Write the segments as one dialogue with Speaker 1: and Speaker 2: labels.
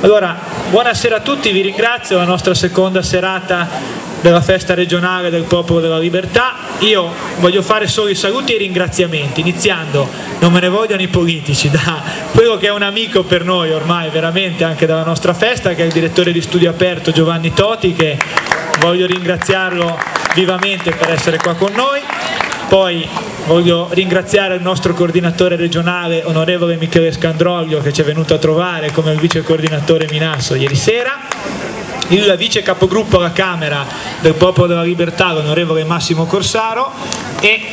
Speaker 1: Allora, buonasera a tutti, vi ringrazio, la nostra seconda serata della festa regionale del Popolo della Libertà. Io voglio fare solo i saluti e i ringraziamenti, iniziando, non me ne vogliono i politici, da quello che è un amico per noi ormai veramente anche dalla nostra festa, che è il direttore di studio aperto Giovanni Toti, che voglio ringraziarlo vivamente per essere qua con noi. Poi voglio ringraziare il nostro coordinatore regionale, onorevole Michele Scandroglio, che ci è venuto a trovare come vice coordinatore Minasso ieri sera, il vice capogruppo alla Camera del Popolo della Libertà, l'onorevole Massimo Corsaro, e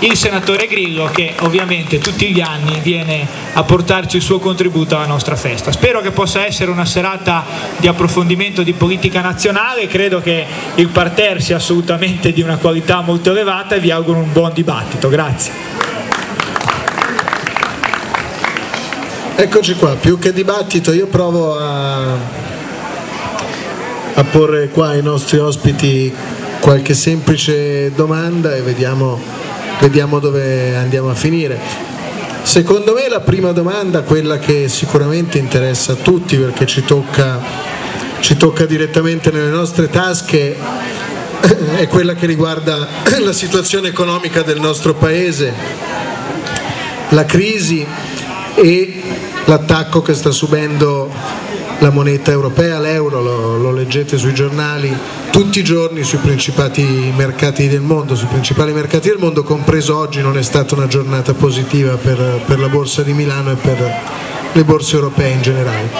Speaker 1: il senatore Grillo che ovviamente tutti gli anni viene a portarci il suo contributo alla nostra festa. Spero che possa essere una serata di approfondimento di politica nazionale, credo che il parterre sia assolutamente di una qualità molto elevata e vi auguro un buon dibattito. Grazie.
Speaker 2: Eccoci qua, più che dibattito io provo a, a porre qua ai nostri ospiti qualche semplice domanda e vediamo vediamo dove andiamo a finire. Secondo me la prima domanda, quella che sicuramente interessa a tutti perché ci tocca, ci tocca direttamente nelle nostre tasche, è quella che riguarda la situazione economica del nostro Paese, la crisi e l'attacco che sta subendo la moneta europea, l'euro, lo, lo, leggete sui giornali tutti i giorni sui principali mercati del mondo, sui principali mercati del mondo, compreso oggi non è stata una giornata positiva per, per la borsa di Milano e per le borse europee in generale.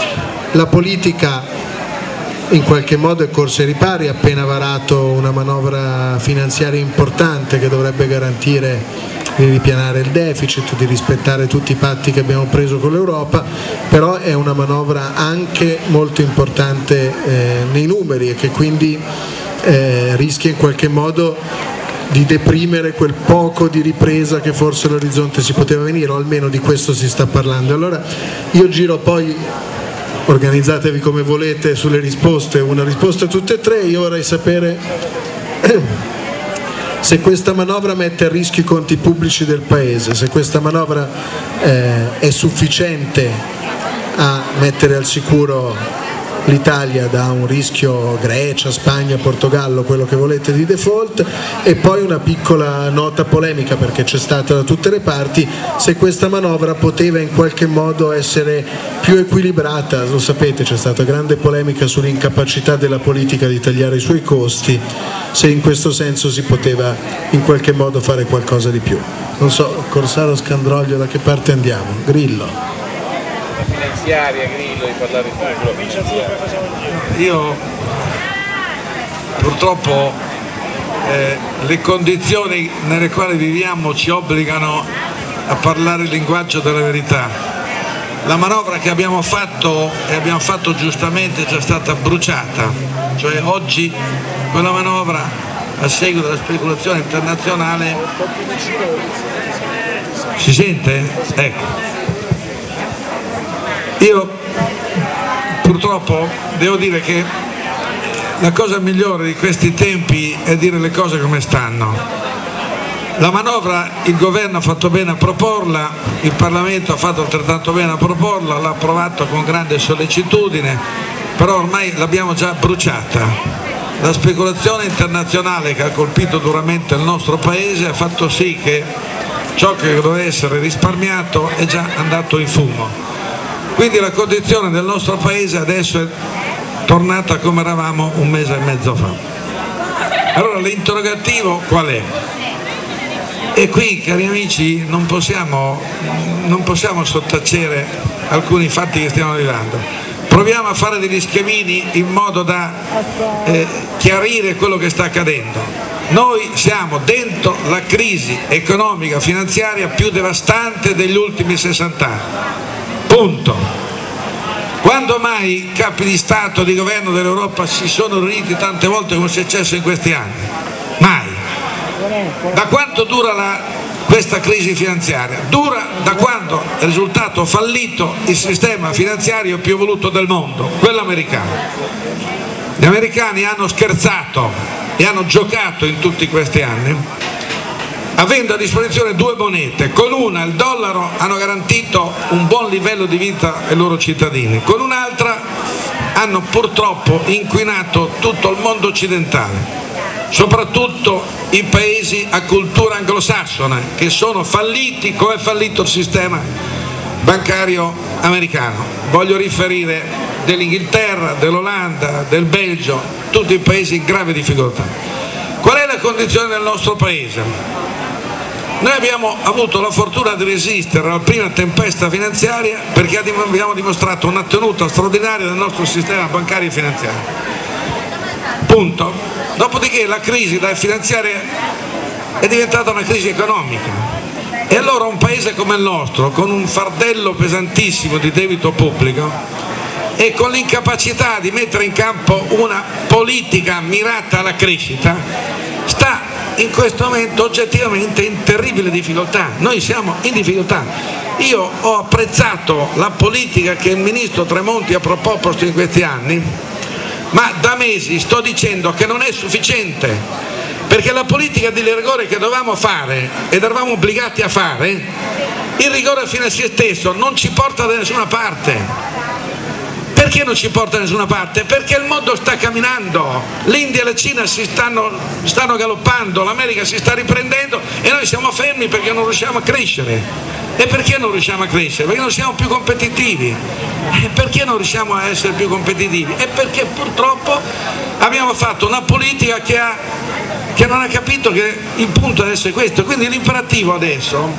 Speaker 2: La politica in qualche modo è corsa ai ripari, ha appena varato una manovra finanziaria importante che dovrebbe garantire di ripianare il deficit, di rispettare tutti i patti che abbiamo preso con l'Europa, però è una manovra anche molto importante eh, nei numeri e che quindi eh, rischia in qualche modo di deprimere quel poco di ripresa che forse all'orizzonte si poteva venire, o almeno di questo si sta parlando. Allora io giro poi organizzatevi come volete sulle risposte, una risposta a tutte e tre, io vorrei sapere se questa manovra mette a rischio i conti pubblici del Paese, se questa manovra eh, è sufficiente a mettere al sicuro l'Italia da un rischio Grecia, Spagna, Portogallo, quello che volete di default e poi una piccola nota polemica perché c'è stata da tutte le parti se questa manovra poteva in qualche modo essere più equilibrata, lo sapete c'è stata grande polemica sull'incapacità della politica di tagliare i suoi costi, se in questo senso si poteva in qualche modo fare qualcosa di più. Non so, Corsaro Scandroglio da che parte andiamo? Grillo
Speaker 3: finanziaria, Grillo, di parlare in pubblico.
Speaker 4: Io purtroppo eh, le condizioni nelle quali viviamo ci obbligano a parlare il linguaggio della verità. La manovra che abbiamo fatto e abbiamo fatto giustamente è già stata bruciata, cioè oggi quella manovra a seguito della speculazione internazionale si sente? Ecco. Io purtroppo devo dire che la cosa migliore di questi tempi è dire le cose come stanno. La manovra il governo ha fatto bene a proporla, il Parlamento ha fatto altrettanto bene a proporla, l'ha approvato con grande sollecitudine, però ormai l'abbiamo già bruciata. La speculazione internazionale che ha colpito duramente il nostro Paese ha fatto sì che ciò che doveva essere risparmiato è già andato in fumo. Quindi la condizione del nostro paese adesso è tornata come eravamo un mese e mezzo fa. Allora l'interrogativo qual è? E qui, cari amici, non possiamo, non possiamo sottacere alcuni fatti che stiamo arrivando. Proviamo a fare degli schemini in modo da eh, chiarire quello che sta accadendo. Noi siamo dentro la crisi economica finanziaria più devastante degli ultimi 60 anni Punto. Quando mai i capi di Stato e di governo dell'Europa si sono riuniti tante volte come è successo in questi anni? Mai. Da quanto dura la, questa crisi finanziaria? Dura da quando è risultato fallito il sistema finanziario più evoluto del mondo, quello americano. Gli americani hanno scherzato e hanno giocato in tutti questi anni avendo a disposizione due monete, con una il dollaro hanno garantito un buon livello di vita ai loro cittadini, con un'altra hanno purtroppo inquinato tutto il mondo occidentale, soprattutto i paesi a cultura anglosassone che sono falliti come è fallito il sistema bancario americano. Voglio riferire dell'Inghilterra, dell'Olanda, del Belgio, tutti i paesi in grave difficoltà. Qual è la condizione del nostro paese? Noi abbiamo avuto la fortuna di resistere alla prima tempesta finanziaria perché abbiamo dimostrato una tenuta straordinaria del nostro sistema bancario e finanziario. Punto. Dopodiché la crisi finanziaria è diventata una crisi economica. E allora un paese come il nostro, con un fardello pesantissimo di debito pubblico e con l'incapacità di mettere in campo una politica mirata alla crescita, in questo momento oggettivamente in terribile difficoltà, noi siamo in difficoltà. Io ho apprezzato la politica che il ministro Tremonti ha proposto in questi anni, ma da mesi sto dicendo che non è sufficiente, perché la politica di rigore che dovevamo fare ed eravamo obbligati a fare, il rigore fino a se stesso non ci porta da nessuna parte perché non ci porta da nessuna parte? Perché il mondo sta camminando, l'India e la Cina si stanno, stanno galoppando, l'America si sta riprendendo e noi siamo fermi perché non riusciamo a crescere. E perché non riusciamo a crescere? Perché non siamo più competitivi. E perché non riusciamo a essere più competitivi? E perché purtroppo abbiamo fatto una politica che, ha, che non ha capito che il punto deve essere questo. Quindi l'imperativo adesso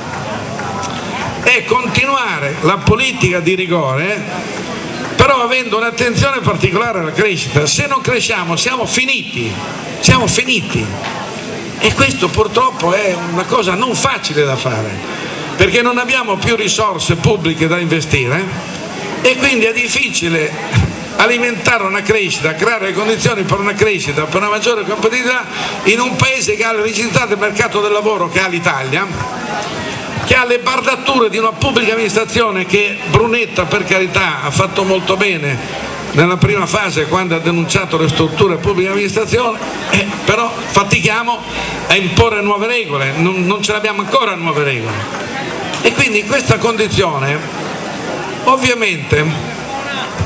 Speaker 4: è continuare la politica di rigore però avendo un'attenzione particolare alla crescita, se non cresciamo siamo finiti, siamo finiti. E questo purtroppo è una cosa non facile da fare, perché non abbiamo più risorse pubbliche da investire e quindi è difficile alimentare una crescita, creare le condizioni per una crescita, per una maggiore competitività in un paese che ha le rigidità del mercato del lavoro che ha l'Italia che ha le bardature di una pubblica amministrazione che Brunetta per carità ha fatto molto bene nella prima fase quando ha denunciato le strutture pubbliche amministrazione, eh, però fatichiamo a imporre nuove regole, non, non ce l'abbiamo ancora nuove regole. E quindi in questa condizione ovviamente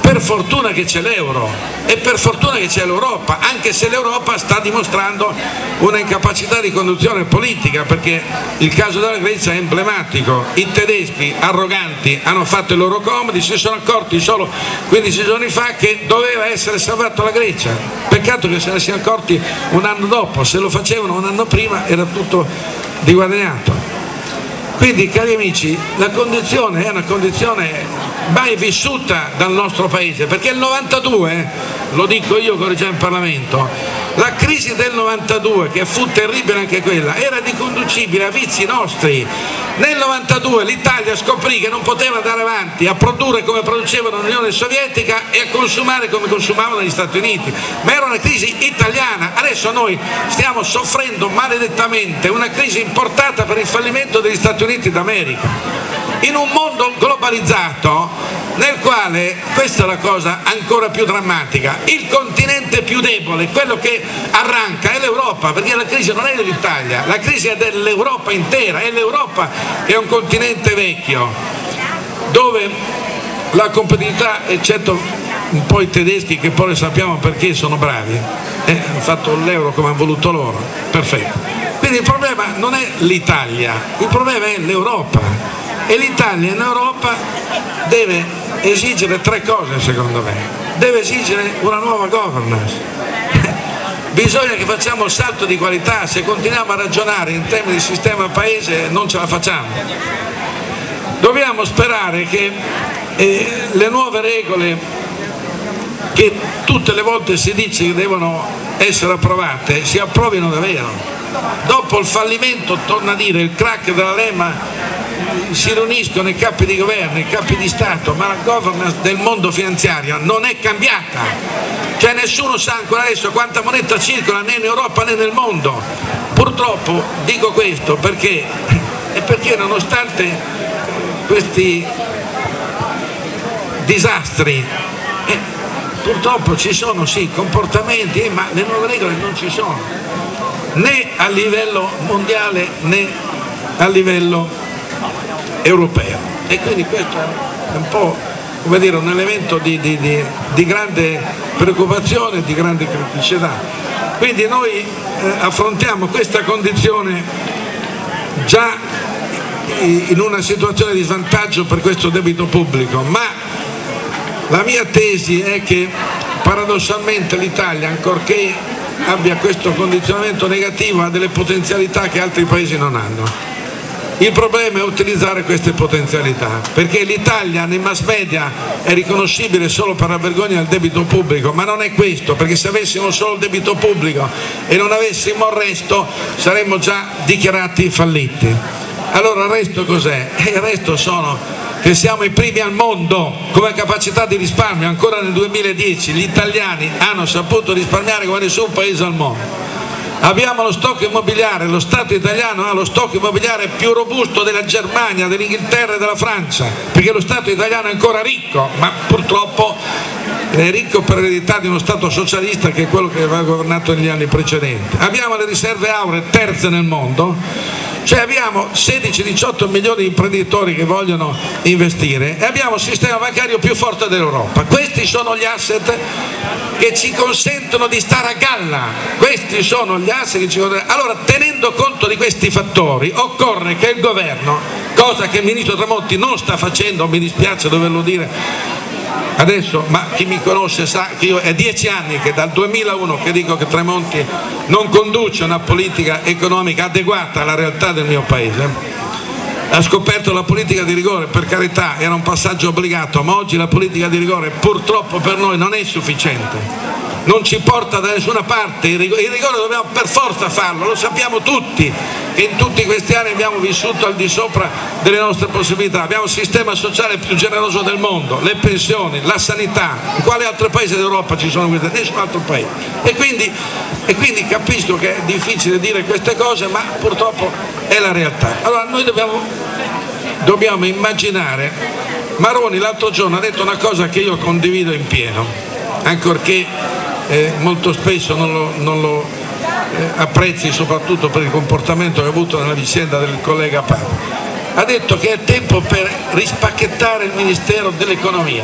Speaker 4: per fortuna che c'è l'euro e per fortuna che c'è l'Europa, anche se l'Europa sta dimostrando una incapacità di conduzione politica, perché il caso della Grecia è emblematico, i tedeschi arroganti hanno fatto i loro comodi, si sono accorti solo 15 giorni fa che doveva essere salvata la Grecia, peccato che se ne siano accorti un anno dopo, se lo facevano un anno prima era tutto diguadagnato. Quindi cari amici, la condizione è una condizione mai vissuta dal nostro paese, perché il 92, lo dico io che ero già in Parlamento, la crisi del 92, che fu terribile anche quella, era riconducibile a vizi nostri. Nel 92 l'Italia scoprì che non poteva andare avanti a produrre come produceva l'Unione Sovietica e a consumare come consumavano gli Stati Uniti, ma era una crisi italiana. Adesso noi stiamo soffrendo maledettamente una crisi importata per il fallimento degli Stati Uniti d'America in un mondo globalizzato nel quale, questa è la cosa ancora più drammatica, il continente più debole, quello che arranca è l'Europa, perché la crisi non è dell'Italia, la crisi è dell'Europa intera e l'Europa è un continente vecchio, dove la competitività, eccetto un po' i tedeschi che poi sappiamo perché sono bravi, eh, hanno fatto l'euro come hanno voluto loro, perfetto. Quindi il problema non è l'Italia, il problema è l'Europa e l'Italia in Europa deve esigere tre cose secondo me. Deve esigere una nuova governance. Bisogna che facciamo il salto di qualità, se continuiamo a ragionare in termini di sistema paese non ce la facciamo. Dobbiamo sperare che eh, le nuove regole che tutte le volte si dice che devono essere approvate si approvino davvero. Dopo il fallimento, torna a dire, il crack della Lema si riuniscono i capi di governo, i capi di Stato, ma la governance del mondo finanziario non è cambiata. Cioè nessuno sa ancora adesso quanta moneta circola né in Europa né nel mondo. Purtroppo dico questo perché, perché nonostante questi disastri, eh, purtroppo ci sono sì comportamenti, eh, ma le nuove regole non ci sono né a livello mondiale né a livello europeo. E quindi questo è un po' come dire, un elemento di, di, di, di grande preoccupazione, di grande criticità. Quindi noi eh, affrontiamo questa condizione già in una situazione di svantaggio per questo debito pubblico, ma la mia tesi è che paradossalmente l'Italia, ancorché abbia questo condizionamento negativo, ha delle potenzialità che altri paesi non hanno. Il problema è utilizzare queste potenzialità, perché l'Italia nei mass media è riconoscibile solo per la vergogna del debito pubblico, ma non è questo, perché se avessimo solo il debito pubblico e non avessimo il resto saremmo già dichiarati falliti. Allora il resto cos'è? Il resto sono che siamo i primi al mondo come capacità di risparmio, ancora nel 2010 gli italiani hanno saputo risparmiare come nessun paese al mondo. Abbiamo lo stock immobiliare, lo Stato italiano ha lo stock immobiliare più robusto della Germania, dell'Inghilterra e della Francia, perché lo Stato italiano è ancora ricco, ma purtroppo è ricco per eredità di uno Stato socialista che è quello che aveva governato negli anni precedenti. Abbiamo le riserve auree terze nel mondo, cioè abbiamo 16-18 milioni di imprenditori che vogliono investire e abbiamo il sistema bancario più forte dell'Europa. Questi sono gli asset che ci consentono di stare a galla. Questi sono gli asset che ci consentono. Allora, tenendo conto di questi fattori, occorre che il governo, cosa che il ministro Tramonti non sta facendo, mi dispiace doverlo dire, Adesso, ma chi mi conosce sa che io è dieci anni che dal 2001 che dico che Tremonti non conduce una politica economica adeguata alla realtà del mio paese. Ha scoperto la politica di rigore, per carità era un passaggio obbligato, ma oggi la politica di rigore purtroppo per noi non è sufficiente non ci porta da nessuna parte, il rigore, dobbiamo per forza farlo, lo sappiamo tutti che in tutti questi anni abbiamo vissuto al di sopra delle nostre possibilità, abbiamo il sistema sociale più generoso del mondo, le pensioni, la sanità, in quale altro paese d'Europa ci sono queste? Nessun altro paese. E quindi, e quindi capisco che è difficile dire queste cose, ma purtroppo è la realtà. Allora noi dobbiamo, dobbiamo immaginare, Maroni l'altro giorno ha detto una cosa che io condivido in pieno, ancorché eh, molto spesso non lo, non lo eh, apprezzi soprattutto per il comportamento che ha avuto nella vicenda del collega Papa. Ha detto che è tempo per rispacchettare il Ministero dell'Economia,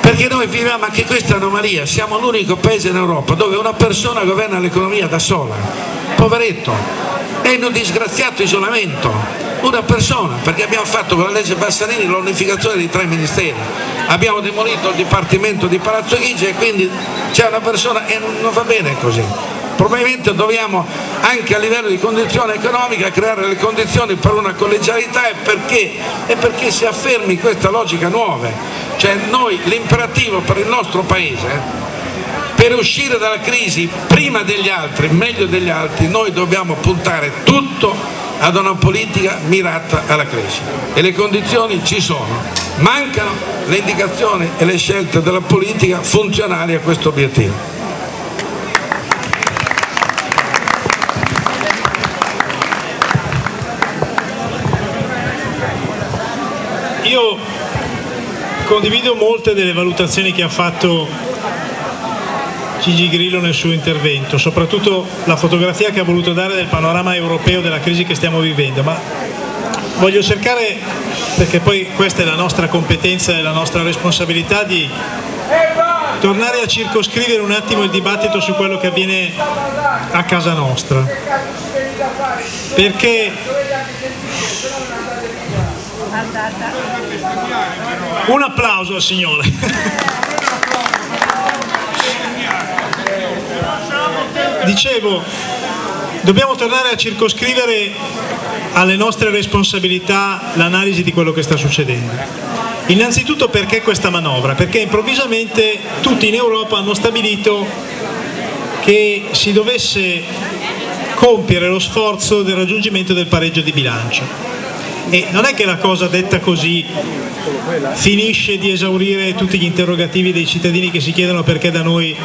Speaker 4: perché noi viviamo anche questa anomalia, siamo l'unico paese in Europa dove una persona governa l'economia da sola, poveretto, è in un disgraziato isolamento, una persona, perché abbiamo fatto con la legge Bassanini l'unificazione di tre ministeri, abbiamo demolito il Dipartimento di Palazzo Chigi e quindi c'è una persona e non va bene così. Probabilmente dobbiamo anche a livello di condizione economica creare le condizioni per una collegialità e perché, e perché si affermi questa logica nuova. Cioè noi l'imperativo per il nostro Paese per uscire dalla crisi prima degli altri, meglio degli altri, noi dobbiamo puntare tutto ad una politica mirata alla crescita e le condizioni ci sono, mancano le indicazioni e le scelte della politica funzionali a questo obiettivo.
Speaker 5: Io condivido molte delle valutazioni che ha fatto Gigi Grillo nel suo intervento, soprattutto la fotografia che ha voluto dare del panorama europeo della crisi che stiamo vivendo, ma voglio cercare, perché poi questa è la nostra competenza e la nostra responsabilità, di tornare a circoscrivere un attimo il dibattito su quello che avviene a casa nostra. Perché un applauso al Signore. Dicevo, dobbiamo tornare a circoscrivere alle nostre responsabilità l'analisi di quello che sta succedendo. Innanzitutto perché questa manovra? Perché improvvisamente tutti in Europa hanno stabilito che si dovesse compiere lo sforzo del raggiungimento del pareggio di bilancio. E non è che la cosa detta così finisce di esaurire tutti gli interrogativi dei cittadini che si chiedono perché da noi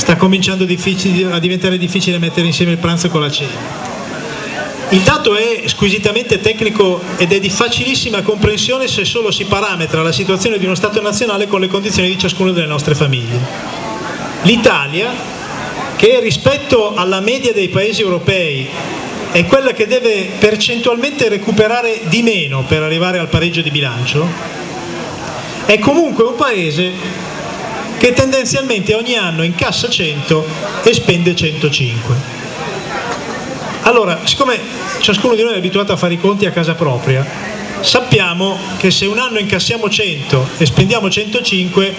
Speaker 5: sta cominciando a diventare difficile mettere insieme il pranzo con la cena. Il dato è squisitamente tecnico ed è di facilissima comprensione se solo si parametra la situazione di uno Stato nazionale con le condizioni di ciascuna delle nostre famiglie. L'Italia che rispetto alla media dei paesi europei è quella che deve percentualmente recuperare di meno per arrivare al pareggio di bilancio, è comunque un paese che tendenzialmente ogni anno incassa 100 e spende 105. Allora, siccome ciascuno di noi è abituato a fare i conti a casa propria, sappiamo che se un anno incassiamo 100 e spendiamo 105,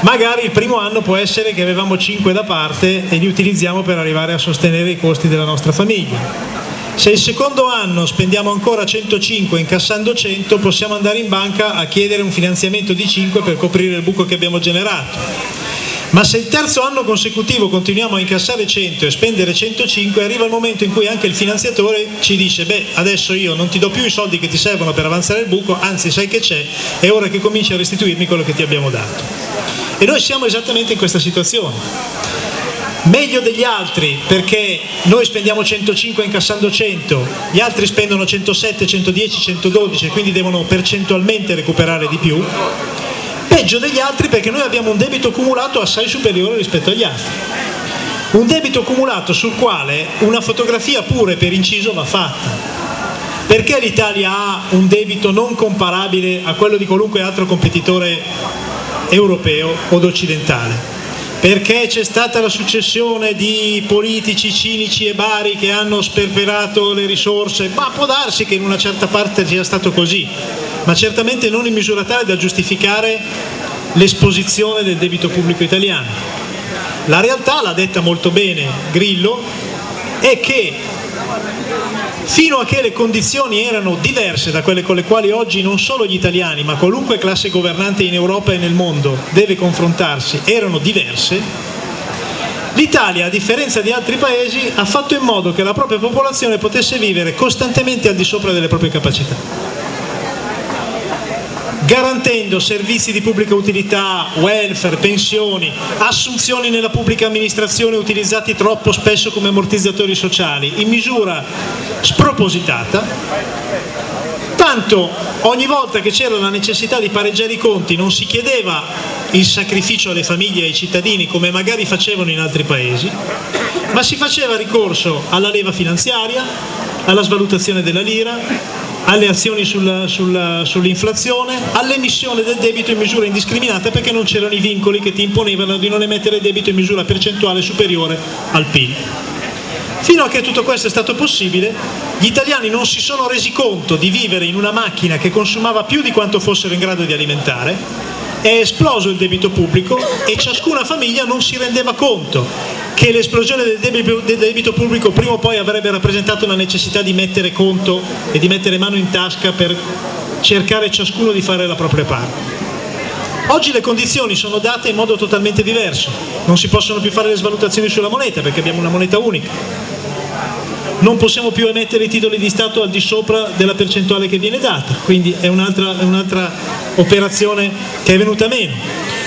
Speaker 5: magari il primo anno può essere che avevamo 5 da parte e li utilizziamo per arrivare a sostenere i costi della nostra famiglia. Se il secondo anno spendiamo ancora 105 incassando 100 possiamo andare in banca a chiedere un finanziamento di 5 per coprire il buco che abbiamo generato. Ma se il terzo anno consecutivo continuiamo a incassare 100 e spendere 105, arriva il momento in cui anche il finanziatore ci dice beh adesso io non ti do più i soldi che ti servono per avanzare il buco, anzi sai che c'è, è ora che cominci a restituirmi quello che ti abbiamo dato. E noi siamo esattamente in questa situazione. Meglio degli altri perché noi spendiamo 105 incassando 100, gli altri spendono 107, 110, 112 e quindi devono percentualmente recuperare di più peggio degli altri perché noi abbiamo un debito cumulato assai superiore rispetto agli altri. Un debito cumulato sul quale una fotografia pure per inciso va fatta. Perché l'Italia ha un debito non comparabile a quello di qualunque altro competitore europeo o occidentale? Perché c'è stata la successione di politici cinici e bari che hanno sperperato le risorse, ma può darsi che in una certa parte sia stato così, ma certamente non in misura tale da giustificare l'esposizione del debito pubblico italiano. La realtà, l'ha detta molto bene Grillo, è che fino a che le condizioni erano diverse da quelle con le quali oggi non solo gli italiani, ma qualunque classe governante in Europa e nel mondo deve confrontarsi, erano diverse, l'Italia, a differenza di altri paesi, ha fatto in modo che la propria popolazione potesse vivere costantemente al di sopra delle proprie capacità garantendo servizi di pubblica utilità, welfare, pensioni, assunzioni nella pubblica amministrazione utilizzati troppo spesso come ammortizzatori sociali, in misura spropositata, tanto ogni volta che c'era la necessità di pareggiare i conti non si chiedeva il sacrificio alle famiglie e ai cittadini come magari facevano in altri paesi, ma si faceva ricorso alla leva finanziaria, alla svalutazione della lira, alle azioni sulla, sulla, sull'inflazione, all'emissione del debito in misura indiscriminata perché non c'erano i vincoli che ti imponevano di non emettere debito in misura percentuale superiore al PIL. Fino a che tutto questo è stato possibile, gli italiani non si sono resi conto di vivere in una macchina che consumava più di quanto fossero in grado di alimentare, è esploso il debito pubblico e ciascuna famiglia non si rendeva conto che l'esplosione del debito, del debito pubblico prima o poi avrebbe rappresentato la necessità di mettere conto e di mettere mano in tasca per cercare ciascuno di fare la propria parte. Oggi le condizioni sono date in modo totalmente diverso, non si possono più fare le svalutazioni sulla moneta perché abbiamo una moneta unica, non possiamo più emettere i titoli di Stato al di sopra della percentuale che viene data, quindi è un'altra, un'altra operazione che è venuta meno.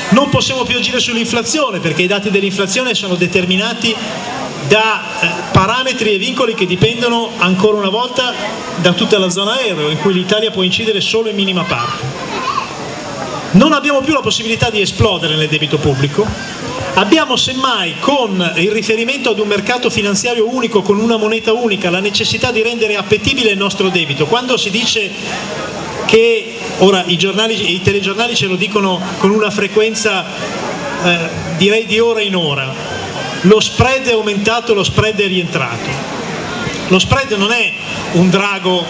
Speaker 5: Non possiamo più agire sull'inflazione perché i dati dell'inflazione sono determinati da eh, parametri e vincoli che dipendono ancora una volta da tutta la zona euro in cui l'Italia può incidere solo in minima parte. Non abbiamo più la possibilità di esplodere nel debito pubblico, abbiamo semmai con il riferimento ad un mercato finanziario unico, con una moneta unica, la necessità di rendere appetibile il nostro debito. Quando si dice che ora i, giornali, i telegiornali ce lo dicono con una frequenza eh, direi di ora in ora, lo spread è aumentato, lo spread è rientrato. Lo spread non è un drago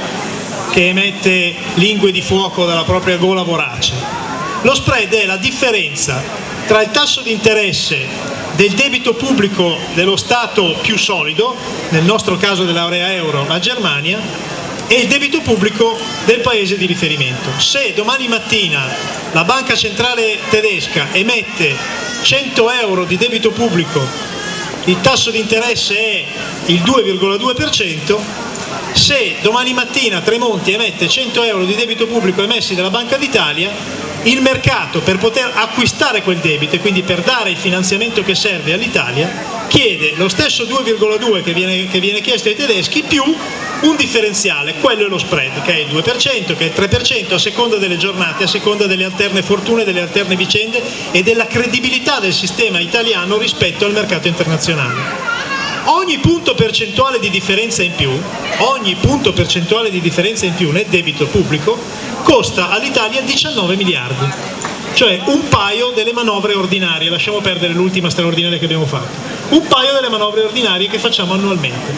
Speaker 5: che emette lingue di fuoco dalla propria gola vorace. Lo spread è la differenza tra il tasso di interesse del debito pubblico dello Stato più solido, nel nostro caso dell'area euro la Germania, e il debito pubblico del paese di riferimento. Se domani mattina la banca centrale tedesca emette 100 euro di debito pubblico, il tasso di interesse è il 2,2%, se domani mattina Tremonti emette 100 euro di debito pubblico emessi dalla Banca d'Italia, il mercato per poter acquistare quel debito e quindi per dare il finanziamento che serve all'Italia chiede lo stesso 2,2 che viene, che viene chiesto ai tedeschi più un differenziale, quello è lo spread, che è il 2%, che è il 3% a seconda delle giornate, a seconda delle alterne fortune, delle alterne vicende e della credibilità del sistema italiano rispetto al mercato internazionale. Ogni punto percentuale di differenza in più, ogni punto percentuale di differenza in più nel debito pubblico costa all'Italia 19 miliardi, cioè un paio delle manovre ordinarie, lasciamo perdere l'ultima straordinaria che abbiamo fatto, un paio delle manovre ordinarie che facciamo annualmente,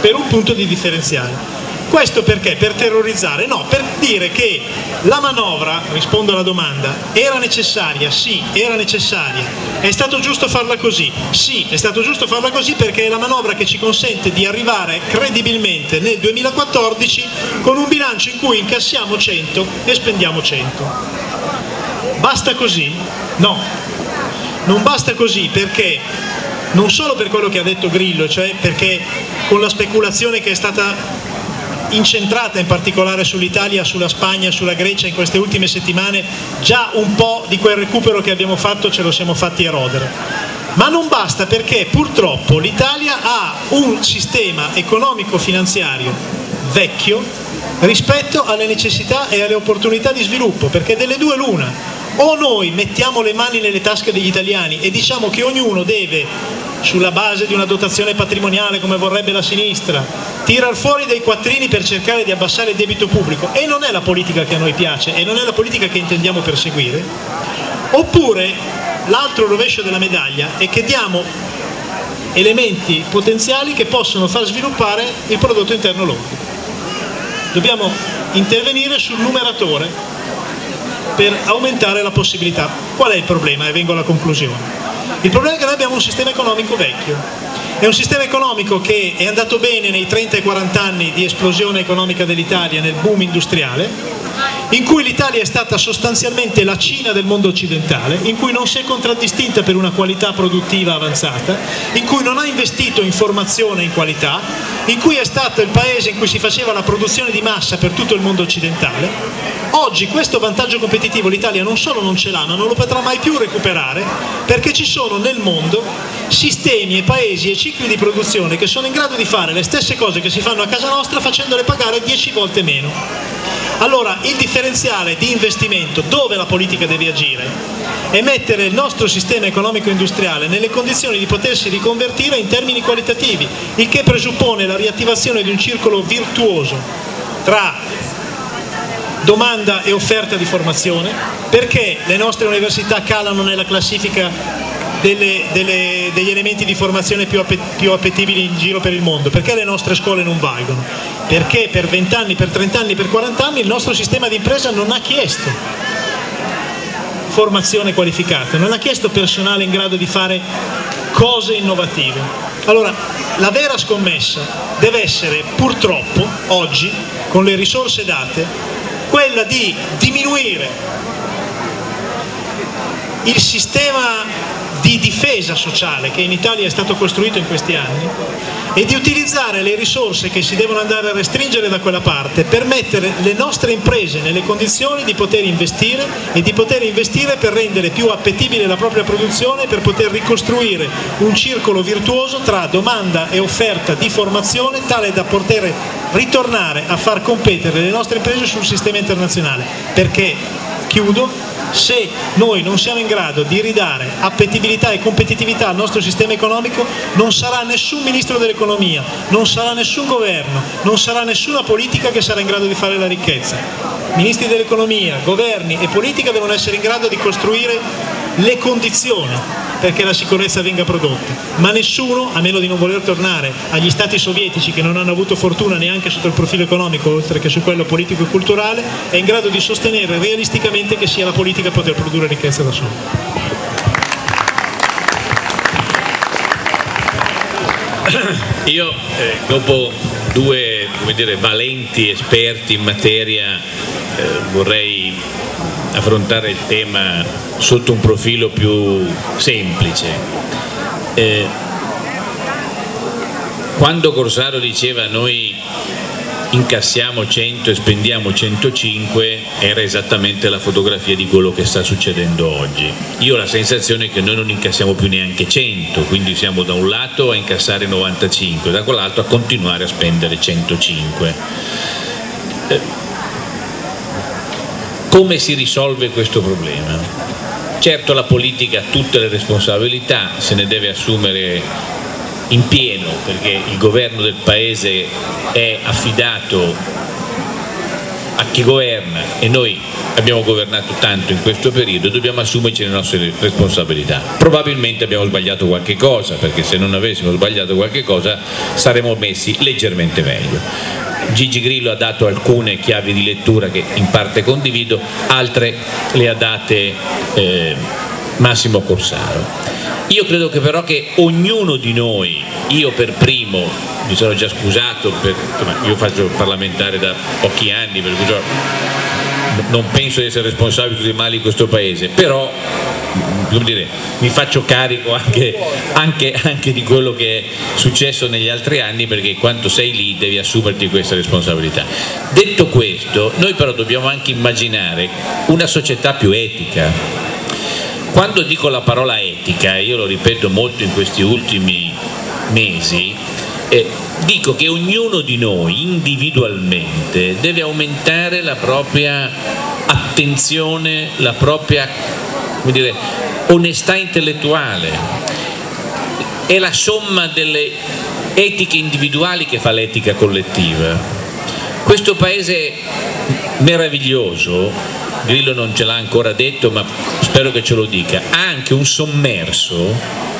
Speaker 5: per un punto di differenziale. Questo perché? Per terrorizzare? No, per dire che la manovra, rispondo alla domanda, era necessaria? Sì, era necessaria. È stato giusto farla così? Sì, è stato giusto farla così perché è la manovra che ci consente di arrivare credibilmente nel 2014 con un bilancio in cui incassiamo 100 e spendiamo 100. Basta così? No, non basta così perché non solo per quello che ha detto Grillo, cioè perché con la speculazione che è stata incentrata in particolare sull'Italia, sulla Spagna, sulla Grecia in queste ultime settimane, già un po' di quel recupero che abbiamo fatto ce lo siamo fatti erodere. Ma non basta perché purtroppo l'Italia ha un sistema economico-finanziario vecchio rispetto alle necessità e alle opportunità di sviluppo, perché delle due l'una. O noi mettiamo le mani nelle tasche degli italiani e diciamo che ognuno deve sulla base di una dotazione patrimoniale come vorrebbe la sinistra, tirar fuori dei quattrini per cercare di abbassare il debito pubblico e non è la politica che a noi piace e non è la politica che intendiamo perseguire, oppure l'altro rovescio della medaglia è che diamo elementi potenziali che possono far sviluppare il prodotto interno lordo. Dobbiamo intervenire sul numeratore per aumentare la possibilità. Qual è il problema? E vengo alla conclusione. Il problema è che noi abbiamo un sistema economico vecchio, è un sistema economico che è andato bene nei 30 e 40 anni di esplosione economica dell'Italia, nel boom industriale, in cui l'Italia è stata sostanzialmente la Cina del mondo occidentale, in cui non si è contraddistinta per una qualità produttiva avanzata, in cui non ha investito in formazione in qualità, in cui è stato il paese in cui si faceva la produzione di massa per tutto il mondo occidentale. Oggi questo vantaggio competitivo l'Italia non solo non ce l'ha, ma non lo potrà mai più recuperare perché ci sono nel mondo sistemi e paesi e cicli di produzione che sono in grado di fare le stesse cose che si fanno a casa nostra facendole pagare 10 volte meno. Allora il differenziale di investimento dove la politica deve agire è mettere il nostro sistema economico industriale nelle condizioni di potersi riconvertire in termini qualitativi, il che presuppone la riattivazione di un circolo virtuoso tra domanda e offerta di formazione, perché le nostre università calano nella classifica delle, delle, degli elementi di formazione più, più, appetibili in giro per il mondo, perché le nostre scuole non valgono, perché per 20 anni, per 30 anni, per 40 anni il nostro sistema di impresa non ha chiesto formazione qualificata, non ha chiesto personale in grado di fare cose innovative. Allora, la vera scommessa deve essere purtroppo oggi, con le risorse date, quella di diminuire il sistema di difesa sociale che in Italia è stato costruito in questi anni e di utilizzare le risorse che si devono andare a restringere da quella parte per mettere le nostre imprese nelle condizioni di poter investire e di poter investire per rendere più appetibile la propria produzione per poter ricostruire un circolo virtuoso tra domanda e offerta di formazione tale da poter ritornare a far competere le nostre imprese sul sistema internazionale. Perché? Chiudo se noi non siamo in grado di ridare appetibilità e competitività al nostro sistema economico non sarà nessun ministro dell'economia, non sarà nessun governo, non sarà nessuna politica che sarà in grado di fare la ricchezza. Ministri dell'economia, governi e politica devono essere in grado di costruire le condizioni perché la sicurezza venga prodotta, ma nessuno, a meno di non voler tornare agli stati sovietici che non hanno avuto fortuna neanche sotto il profilo economico oltre che su quello politico e culturale, è in grado di sostenere realisticamente che sia la politica a poter produrre ricchezza da sola.
Speaker 6: Io eh, dopo due dire, valenti esperti in materia eh, vorrei affrontare il tema sotto un profilo più semplice. Eh, quando Corsaro diceva noi incassiamo 100 e spendiamo 105 era esattamente la fotografia di quello che sta succedendo oggi. Io ho la sensazione che noi non incassiamo più neanche 100, quindi siamo da un lato a incassare 95, da quell'altro a continuare a spendere 105. Eh, come si risolve questo problema? Certo la politica ha tutte le responsabilità, se ne deve assumere in pieno perché il governo del Paese è affidato a chi governa e noi abbiamo governato tanto in questo periodo, dobbiamo assumerci le nostre responsabilità. Probabilmente abbiamo sbagliato qualche cosa, perché se non avessimo sbagliato qualche cosa saremmo messi leggermente meglio. Gigi Grillo ha dato alcune chiavi di lettura che in parte condivido, altre le ha date eh, Massimo Corsaro. Io credo che però che ognuno di noi, io per primo, mi sono già scusato, per, io faccio parlamentare da pochi anni, per cui non penso di essere responsabile di tutti i mali di questo paese, però dire, mi faccio carico anche, anche, anche, di quello che è successo negli altri anni perché quando sei lì devi assumerti questa responsabilità. Detto questo, noi però dobbiamo anche immaginare una società più etica quando dico la parola etica, io lo ripeto molto in questi ultimi mesi, eh, dico che ognuno di noi individualmente deve aumentare la propria attenzione, la propria dire, onestà intellettuale. È la somma delle etiche individuali che fa l'etica collettiva. Questo paese meraviglioso Grillo non ce l'ha ancora detto, ma spero che ce lo dica, ha anche un sommerso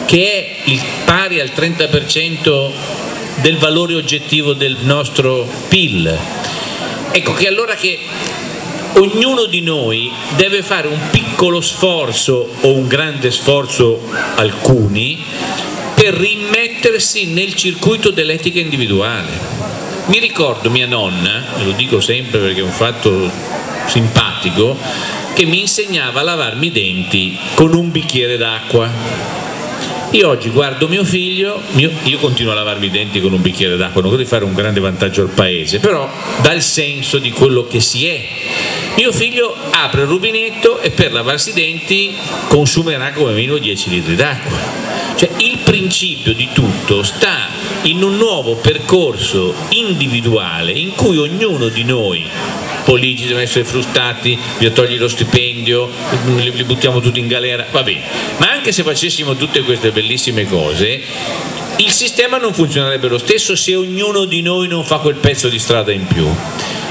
Speaker 6: che è pari al 30% del valore oggettivo del nostro PIL. Ecco che allora che ognuno di noi deve fare un piccolo sforzo o un grande sforzo alcuni per rimettersi nel circuito dell'etica individuale. Mi ricordo mia nonna, lo dico sempre perché è un fatto simpatico che mi insegnava a lavarmi i denti con un bicchiere d'acqua. Io oggi guardo mio figlio, mio, io continuo a lavarmi i denti con un bicchiere d'acqua, non credo di fare un grande vantaggio al paese, però dà il senso di quello che si è. Mio figlio apre il rubinetto e per lavarsi i denti consumerà come meno 10 litri d'acqua. Cioè il principio di tutto sta in un nuovo percorso individuale in cui ognuno di noi politici devono essere frustrati, bisogna togliere lo stipendio, li, li buttiamo tutti in galera, va bene. Ma anche se facessimo tutte queste bellissime cose, il sistema non funzionerebbe lo stesso se ognuno di noi non fa quel pezzo di strada in più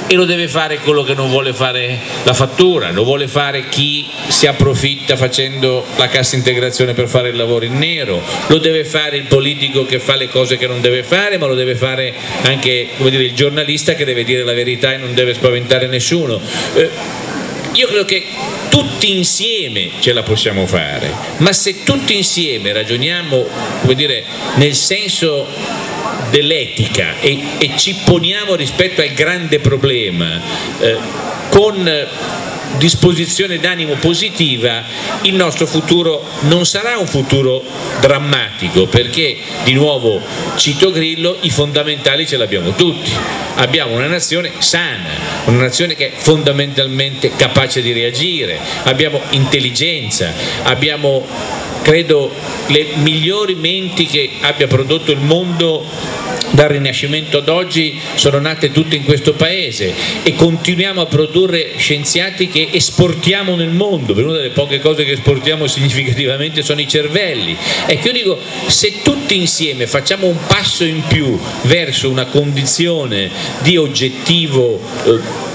Speaker 6: e lo deve fare quello che non vuole fare la fattura, lo vuole fare chi si approfitta facendo la cassa integrazione per fare il lavoro in nero, lo deve fare il politico che fa le cose che non deve fare, ma lo deve fare anche dire, il giornalista che deve dire la verità e non deve spaventare nessuno. Eh, io credo che tutti insieme ce la possiamo fare, ma se tutti insieme ragioniamo dire, nel senso dell'etica e, e, ci poniamo rispetto al grande problema eh, con disposizione d'animo positiva, il nostro futuro non sarà un futuro drammatico perché, di nuovo cito Grillo, i fondamentali ce l'abbiamo tutti. Abbiamo una nazione sana, una nazione che è fondamentalmente capace di reagire, abbiamo intelligenza, abbiamo credo le migliori menti che abbia prodotto il mondo dal Rinascimento ad oggi sono nate tutte in questo paese e continuiamo a produrre scienziati che esportiamo nel mondo, per una delle poche cose che esportiamo significativamente sono i cervelli. Ecco, io dico, se tutti insieme facciamo un passo in più verso una condizione di oggettivo eh,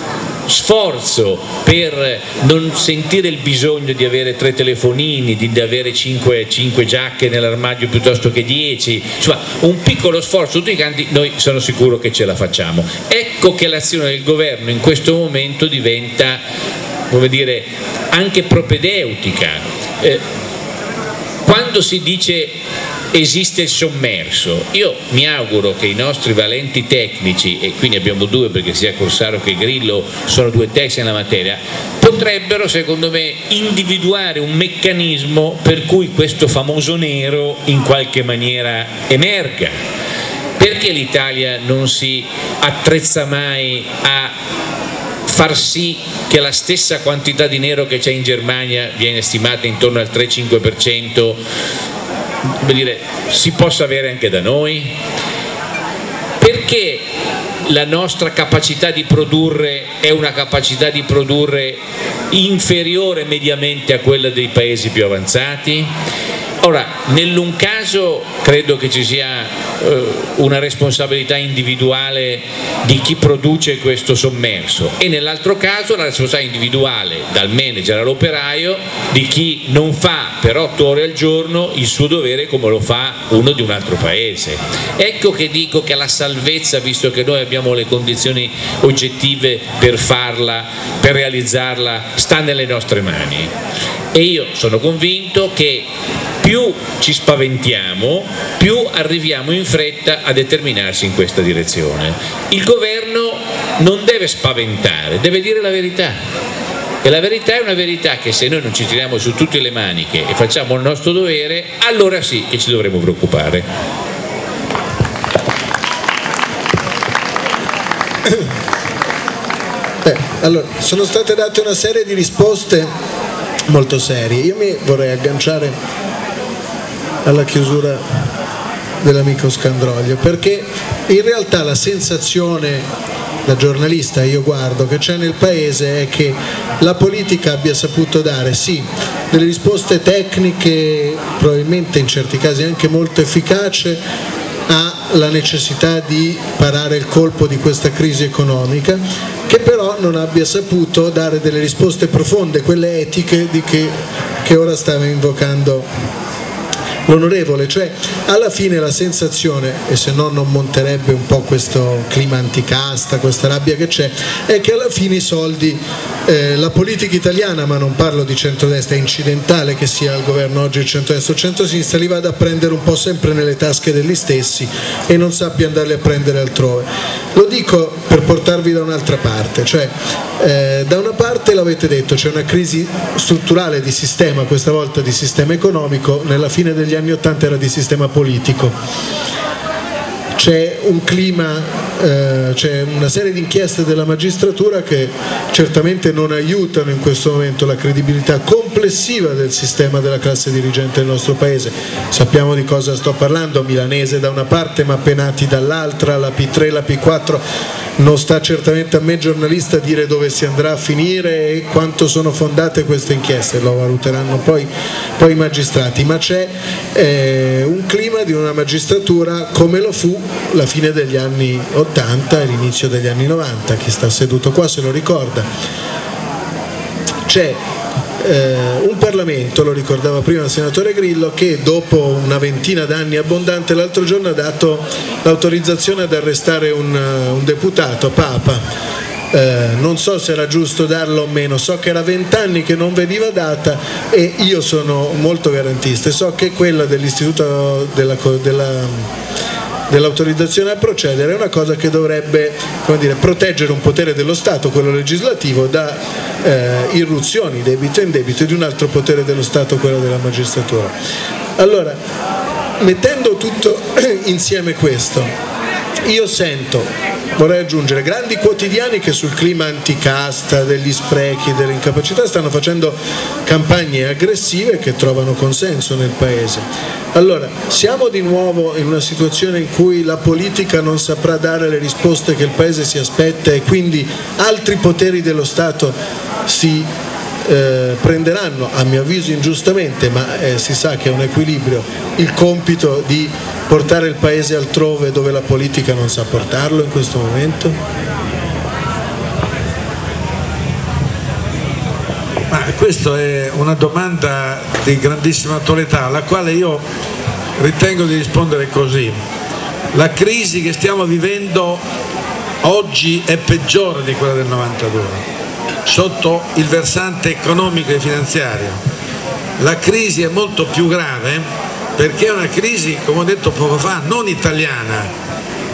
Speaker 6: sforzo per non sentire il bisogno di avere tre telefonini, di avere cinque, cinque giacche nell'armadio piuttosto che dieci, insomma un piccolo sforzo tutti quanti, noi sono sicuro che ce la facciamo. Ecco che l'azione del governo in questo momento diventa, come dire, anche propedeutica. Eh, quando si dice esiste il sommerso. Io mi auguro che i nostri valenti tecnici, e quindi abbiamo due perché sia Corsaro che Grillo sono due tecnici nella materia, potrebbero secondo me individuare un meccanismo per cui questo famoso nero in qualche maniera emerga perché l'Italia non si attrezza mai a far sì che la stessa quantità di nero che c'è in Germania viene stimata intorno al 3-5% dire, si possa avere anche da noi? Perché la nostra capacità di produrre è una capacità di produrre inferiore mediamente a quella dei paesi più avanzati? Ora, nell'un caso credo che ci sia eh, una responsabilità individuale di chi produce questo sommerso e nell'altro caso la responsabilità individuale dal manager all'operaio di chi non fa per otto ore al giorno il suo dovere come lo fa uno di un altro paese. Ecco che dico che la salvezza, visto che noi abbiamo le condizioni oggettive per farla, per realizzarla, sta nelle nostre mani. E io sono convinto che più ci spaventiamo, più arriviamo in fretta a determinarsi in questa direzione. Il governo non deve spaventare, deve dire la verità. E la verità è una verità che se noi non ci tiriamo su tutte le maniche e facciamo il nostro dovere, allora sì che ci dovremo preoccupare.
Speaker 2: Eh, allora, sono state date una serie di risposte molto serie. Io mi vorrei agganciare alla chiusura dell'amico Scandroglio, perché in realtà la sensazione da giornalista io guardo che c'è nel paese è che la politica abbia saputo dare sì delle risposte tecniche, probabilmente in certi casi anche molto efficace alla necessità di parare il colpo di questa crisi economica, che però non abbia saputo dare delle risposte profonde, quelle etiche che, che ora stava invocando l'onorevole, cioè alla fine la sensazione, e se no non monterebbe un po' questo clima anticasta, questa rabbia che c'è, è che alla fine i soldi, eh, la politica italiana, ma non parlo di centrodestra, è incidentale che sia il governo oggi il centrodestra o centrosinistra, li vada a prendere un po' sempre nelle tasche degli stessi e non sappia andarli a prendere altrove. Lo dico per portarvi da un'altra parte, cioè eh, da una parte l'avete detto, c'è una crisi strutturale di sistema, questa volta di sistema economico, nella fine degli anni Ottanta era di sistema politico. C'è un clima, eh, c'è una serie di inchieste della magistratura che certamente non aiutano in questo momento la credibilità complessiva del sistema della classe dirigente del nostro paese. Sappiamo di cosa sto parlando, milanese da una parte ma penati dall'altra, la P3, la P4 non sta certamente a me giornalista dire dove si andrà a finire e quanto sono fondate queste inchieste, lo valuteranno poi, poi i magistrati, ma c'è eh, un clima di una magistratura come lo fu la fine degli anni 80 e l'inizio degli anni 90, chi sta seduto qua se lo ricorda. C'è eh, un Parlamento, lo ricordava prima il senatore Grillo, che dopo una ventina d'anni abbondante l'altro giorno ha dato l'autorizzazione ad arrestare un, un deputato, Papa. Eh, non so se era giusto darlo o meno, so che era vent'anni che non veniva data e io sono molto garantista so che quella dell'istituto della, della dell'autorizzazione a procedere è una cosa che dovrebbe dire, proteggere un potere dello Stato, quello legislativo, da eh, irruzioni debito e indebito di un altro potere dello Stato, quello della magistratura. Allora, mettendo tutto insieme questo, io sento, vorrei aggiungere, grandi quotidiani che sul clima anticasta, degli sprechi, delle incapacità stanno facendo campagne aggressive che trovano consenso nel Paese. Allora, siamo di nuovo in una situazione in cui la politica non saprà dare le risposte che il Paese si aspetta e quindi altri poteri dello Stato si eh, prenderanno, a mio avviso ingiustamente, ma eh, si sa che è un equilibrio, il compito di portare il Paese altrove dove la politica non sa portarlo in questo momento?
Speaker 4: Ma questa è una domanda di grandissima attualità alla quale io ritengo di rispondere così. La crisi che stiamo vivendo oggi è peggiore di quella del 92 sotto il versante economico e finanziario. La crisi è molto più grave perché è una crisi, come ho detto poco fa, non italiana,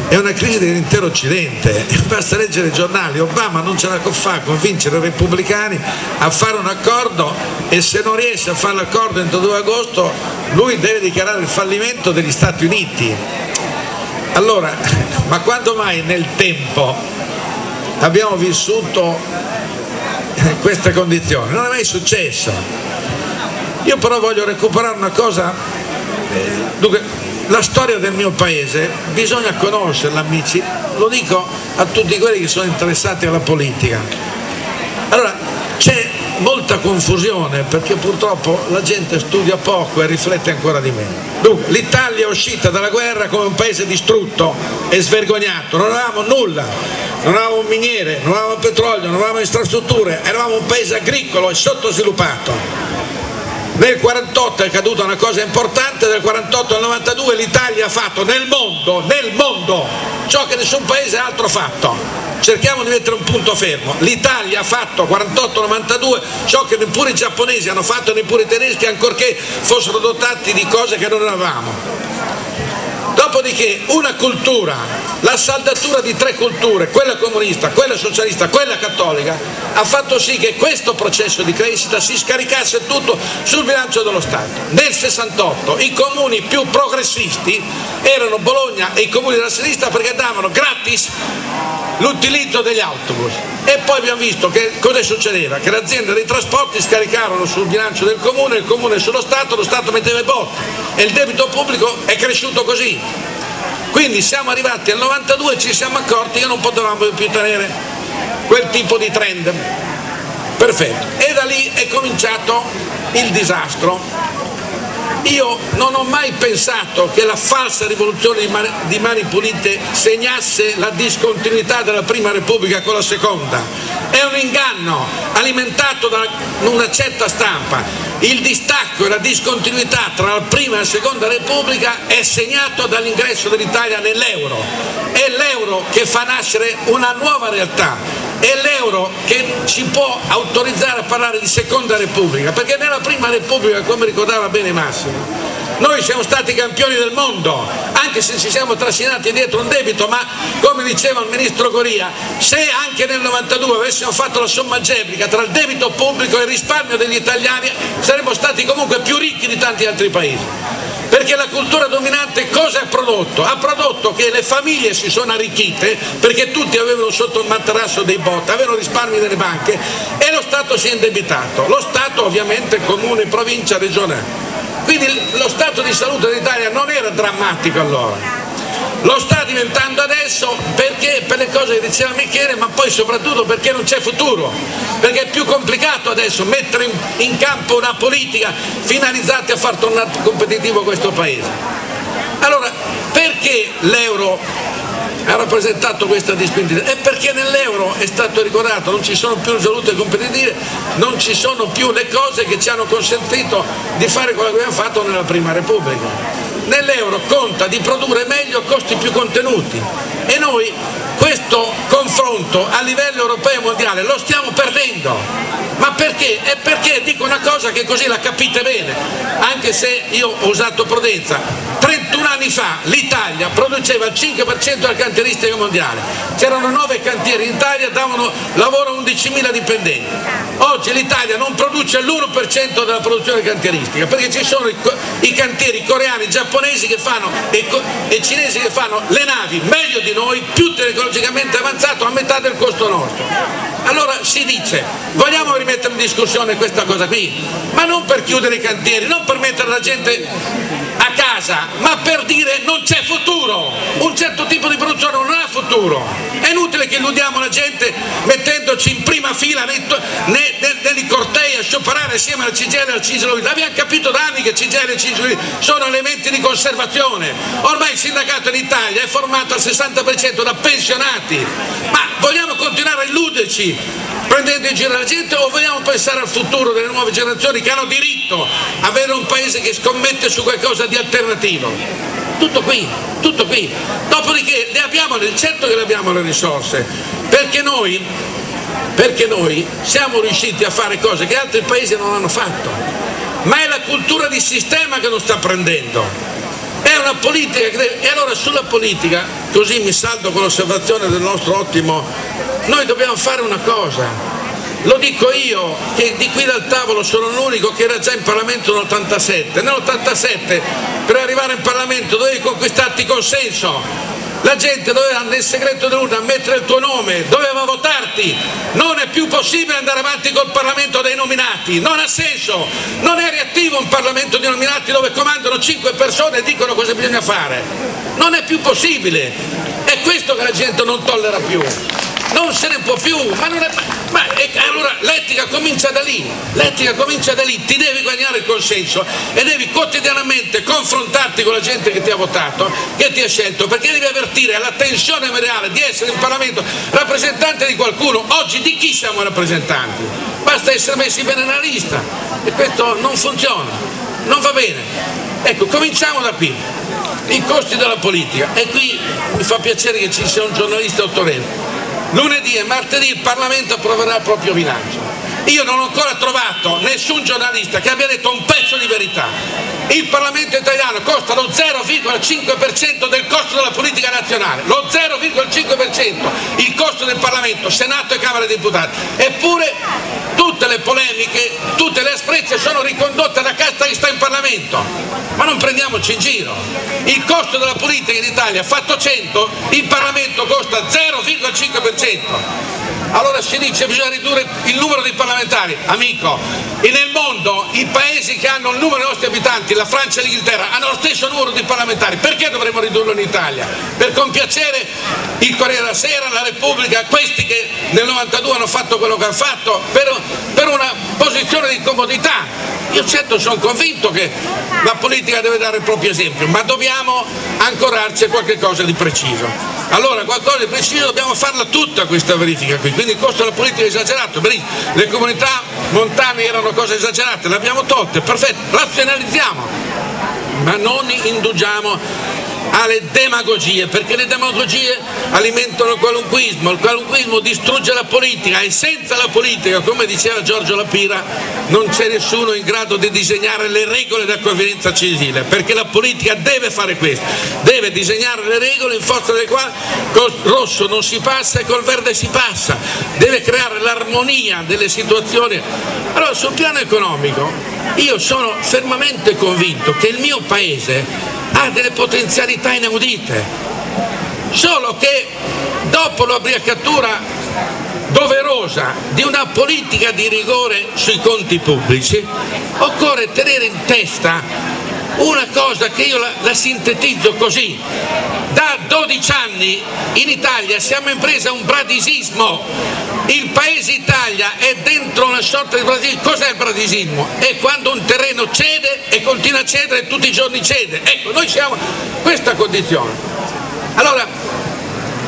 Speaker 4: è una crisi dell'intero Occidente. Basta leggere i giornali, Obama non ce la fa a convincere i repubblicani a fare un accordo e se non riesce a fare l'accordo entro 2 agosto lui deve dichiarare il fallimento degli Stati Uniti Allora, ma quando mai nel tempo abbiamo vissuto queste condizioni? Non è mai successo. Io però voglio recuperare una cosa, dunque, la storia del mio paese bisogna conoscerla amici, lo dico a tutti quelli che sono interessati alla politica. Allora, c'è molta confusione perché purtroppo la gente studia poco e riflette ancora di meno. Dunque, l'Italia è uscita dalla guerra come un paese distrutto e svergognato, non avevamo nulla, non avevamo miniere, non avevamo petrolio, non avevamo infrastrutture, eravamo un paese agricolo e sottosviluppato. Nel 48 è caduta una cosa importante, dal 48 al 92 l'Italia ha fatto nel mondo, nel mondo, ciò che nessun paese ha altro fatto cerchiamo di mettere un punto fermo. L'Italia ha fatto 48-92 ciò che neppure i giapponesi hanno fatto, neppure i tedeschi, ancorché fossero dotati di cose che non avevamo. Dopodiché una cultura, la saldatura di tre culture, quella comunista, quella socialista, quella cattolica, ha fatto sì che questo processo di crescita si scaricasse tutto sul bilancio dello Stato. Nel 68 i comuni più progressisti erano Bologna e i comuni della sinistra perché davano gratis l'utilizzo degli autobus e poi abbiamo visto che cosa succedeva, che le aziende dei trasporti scaricarono sul bilancio del comune, il comune sullo Stato, lo Stato metteva i botti e il debito pubblico è cresciuto così. Quindi siamo arrivati al 92 e ci siamo accorti che non potevamo più tenere quel tipo di trend. Perfetto. E da lì è cominciato il disastro io non ho mai pensato che la falsa rivoluzione di mani, pulite segnasse la discontinuità della prima Repubblica con la seconda. È un inganno alimentato da una certa stampa. Il distacco e la discontinuità tra la prima e la seconda Repubblica è segnato dall'ingresso dell'Italia nell'euro. È l'euro che fa nascere una nuova realtà è l'euro che ci può autorizzare a parlare di seconda repubblica, perché nella prima repubblica, come ricordava bene Massimo, noi siamo stati campioni del mondo, anche se ci siamo trascinati dietro un debito, ma come diceva il ministro Goria, se anche nel 92 avessimo fatto la somma algebrica tra il debito pubblico e il risparmio degli italiani, saremmo stati comunque più ricchi di tanti altri paesi. Perché la cultura dominante cosa ha prodotto? Ha prodotto che le famiglie si sono arricchite perché tutti avevano sotto il materasso dei bot, avevano risparmi nelle banche e lo Stato si è indebitato. Lo Stato ovviamente comune, provincia, regione. Quindi lo stato di salute dell'Italia non era drammatico allora. Lo sta diventando adesso perché per le cose che diceva Michele, ma poi soprattutto perché non c'è futuro, perché è più complicato adesso mettere in, in campo una politica finalizzata a far tornare competitivo questo Paese. Allora, perché l'euro ha rappresentato questa disponibilità e perché nell'euro è stato ricordato non ci sono più risolute competitive, non ci sono più le cose che ci hanno consentito di fare quello che abbiamo fatto nella prima Repubblica. Nell'euro conta di produrre meglio a costi più contenuti e noi questo confronto a livello europeo e mondiale lo stiamo perdendo. Ma perché? È perché dico una cosa che così la capite bene, anche se io ho usato prudenza. 31 anni fa l'Italia produceva il 5% della cantieristica mondiale, c'erano 9 cantieri in Italia, davano lavoro a 11.000 dipendenti. Oggi l'Italia non produce l'1% della produzione cantieristica perché ci sono i, i cantieri coreani, giapponesi che fanno, e, e cinesi che fanno le navi meglio di noi, più tecnologicamente avanzato a metà del costo nostro. Allora si dice, vogliamo rimettere in discussione questa cosa qui, ma non per chiudere i cantieri, non per mettere la gente casa, ma per dire non c'è futuro, un certo tipo di produzione non ha futuro. È inutile che illudiamo la gente mettendoci in prima fila nei, nei, cortei a scioperare assieme alla CGL e al CISL. L'abbiamo capito da anni che CGL e CISL sono elementi di conservazione. Ormai il sindacato in Italia è formato al 60% da pensionati, ma vogliamo continuare a illuderci prendendo in giro la gente o vogliamo pensare al futuro delle nuove generazioni che hanno diritto a avere un paese che scommette su qualcosa di alternativo? Tutto qui, tutto qui. Dopodiché ne abbiamo, certo che ne abbiamo le risorse, perché noi, perché noi siamo riusciti a fare cose che altri paesi non hanno fatto, ma è la cultura di sistema che non sta prendendo. È una politica che deve... E allora sulla politica, così mi saldo con l'osservazione del nostro ottimo, noi dobbiamo fare una cosa, lo dico io che di qui dal tavolo sono l'unico che era già in Parlamento nell'87. Nell'87 per arrivare in Parlamento dovevi conquistarti consenso, la gente doveva nel segreto dell'urna mettere il tuo nome, doveva votarti, non è più possibile andare avanti col Parlamento dei nominati, non ha senso, non è reattivo un Parlamento dei nominati dove comandano cinque persone e dicono cosa bisogna fare, non è più possibile, è questo che la gente non tollera più non se ne può più, ma, è, ma è, allora l'etica comincia da lì, l'etica comincia da lì, ti devi guadagnare il consenso e devi quotidianamente confrontarti con la gente che ti ha votato, che ti ha scelto, perché devi avvertire alla tensione reale di essere in Parlamento rappresentante di qualcuno, oggi di chi siamo rappresentanti? Basta essere messi bene nella lista e questo non funziona, non va bene. Ecco, cominciamo da qui i costi della politica e qui mi fa piacere che ci sia un giornalista autorevole lunedì e martedì il Parlamento approverà il proprio bilancio. Io non ho ancora trovato nessun giornalista che abbia detto un pezzo di verità. Il Parlamento italiano costa lo 0,5% del costo della politica nazionale, lo 0,5% il costo del Parlamento, Senato e Camera dei Deputati. Eppure tutte le polemiche, tutte le asprezze sono ricondotte da casta che sta in Parlamento. Ma non prendiamoci in giro. Il costo della politica in Italia fatto 100, il Parlamento costa 0,5%. Allora si dice che bisogna ridurre il numero di parlamentari. Amico, e nel mondo i paesi che hanno il numero dei nostri abitanti, la Francia e l'Inghilterra, hanno lo stesso numero di parlamentari. Perché dovremmo ridurlo in Italia? Per compiacere il Corriere della Sera, la Repubblica, questi che nel 92 hanno fatto quello che hanno fatto, per, per una posizione di comodità. Io certo sono convinto che la politica deve dare il proprio esempio, ma dobbiamo ancorarci a qualche cosa di preciso. Allora qualcosa di preciso dobbiamo farla tutta questa verifica qui, quindi il costo della politica è esagerato, le comunità montane erano cose esagerate, le abbiamo tolte, perfetto, razionalizziamo, ma non indugiamo alle demagogie, perché le demagogie alimentano il qualunquismo, il qualunquismo distrugge la politica e senza la politica, come diceva Giorgio Lapira, non c'è nessuno in grado di disegnare le regole della convenienza civile, perché la politica deve fare questo, deve disegnare le regole in forza delle quali col rosso non si passa e col verde si passa, deve creare l'armonia delle situazioni. Allora sul piano economico io sono fermamente convinto che il mio paese ha delle potenzialità inaudite, solo che dopo l'ubriacatura doverosa di una politica di rigore sui conti pubblici occorre tenere in testa una cosa che io la, la, sintetizzo così. Da 12 anni in Italia siamo in presa un bradisismo. Il paese Italia è dentro una sorta di bradisismo. Cos'è il bradisismo? È quando un terreno cede e continua a cedere e tutti i giorni cede. Ecco, noi siamo in questa condizione. Allora,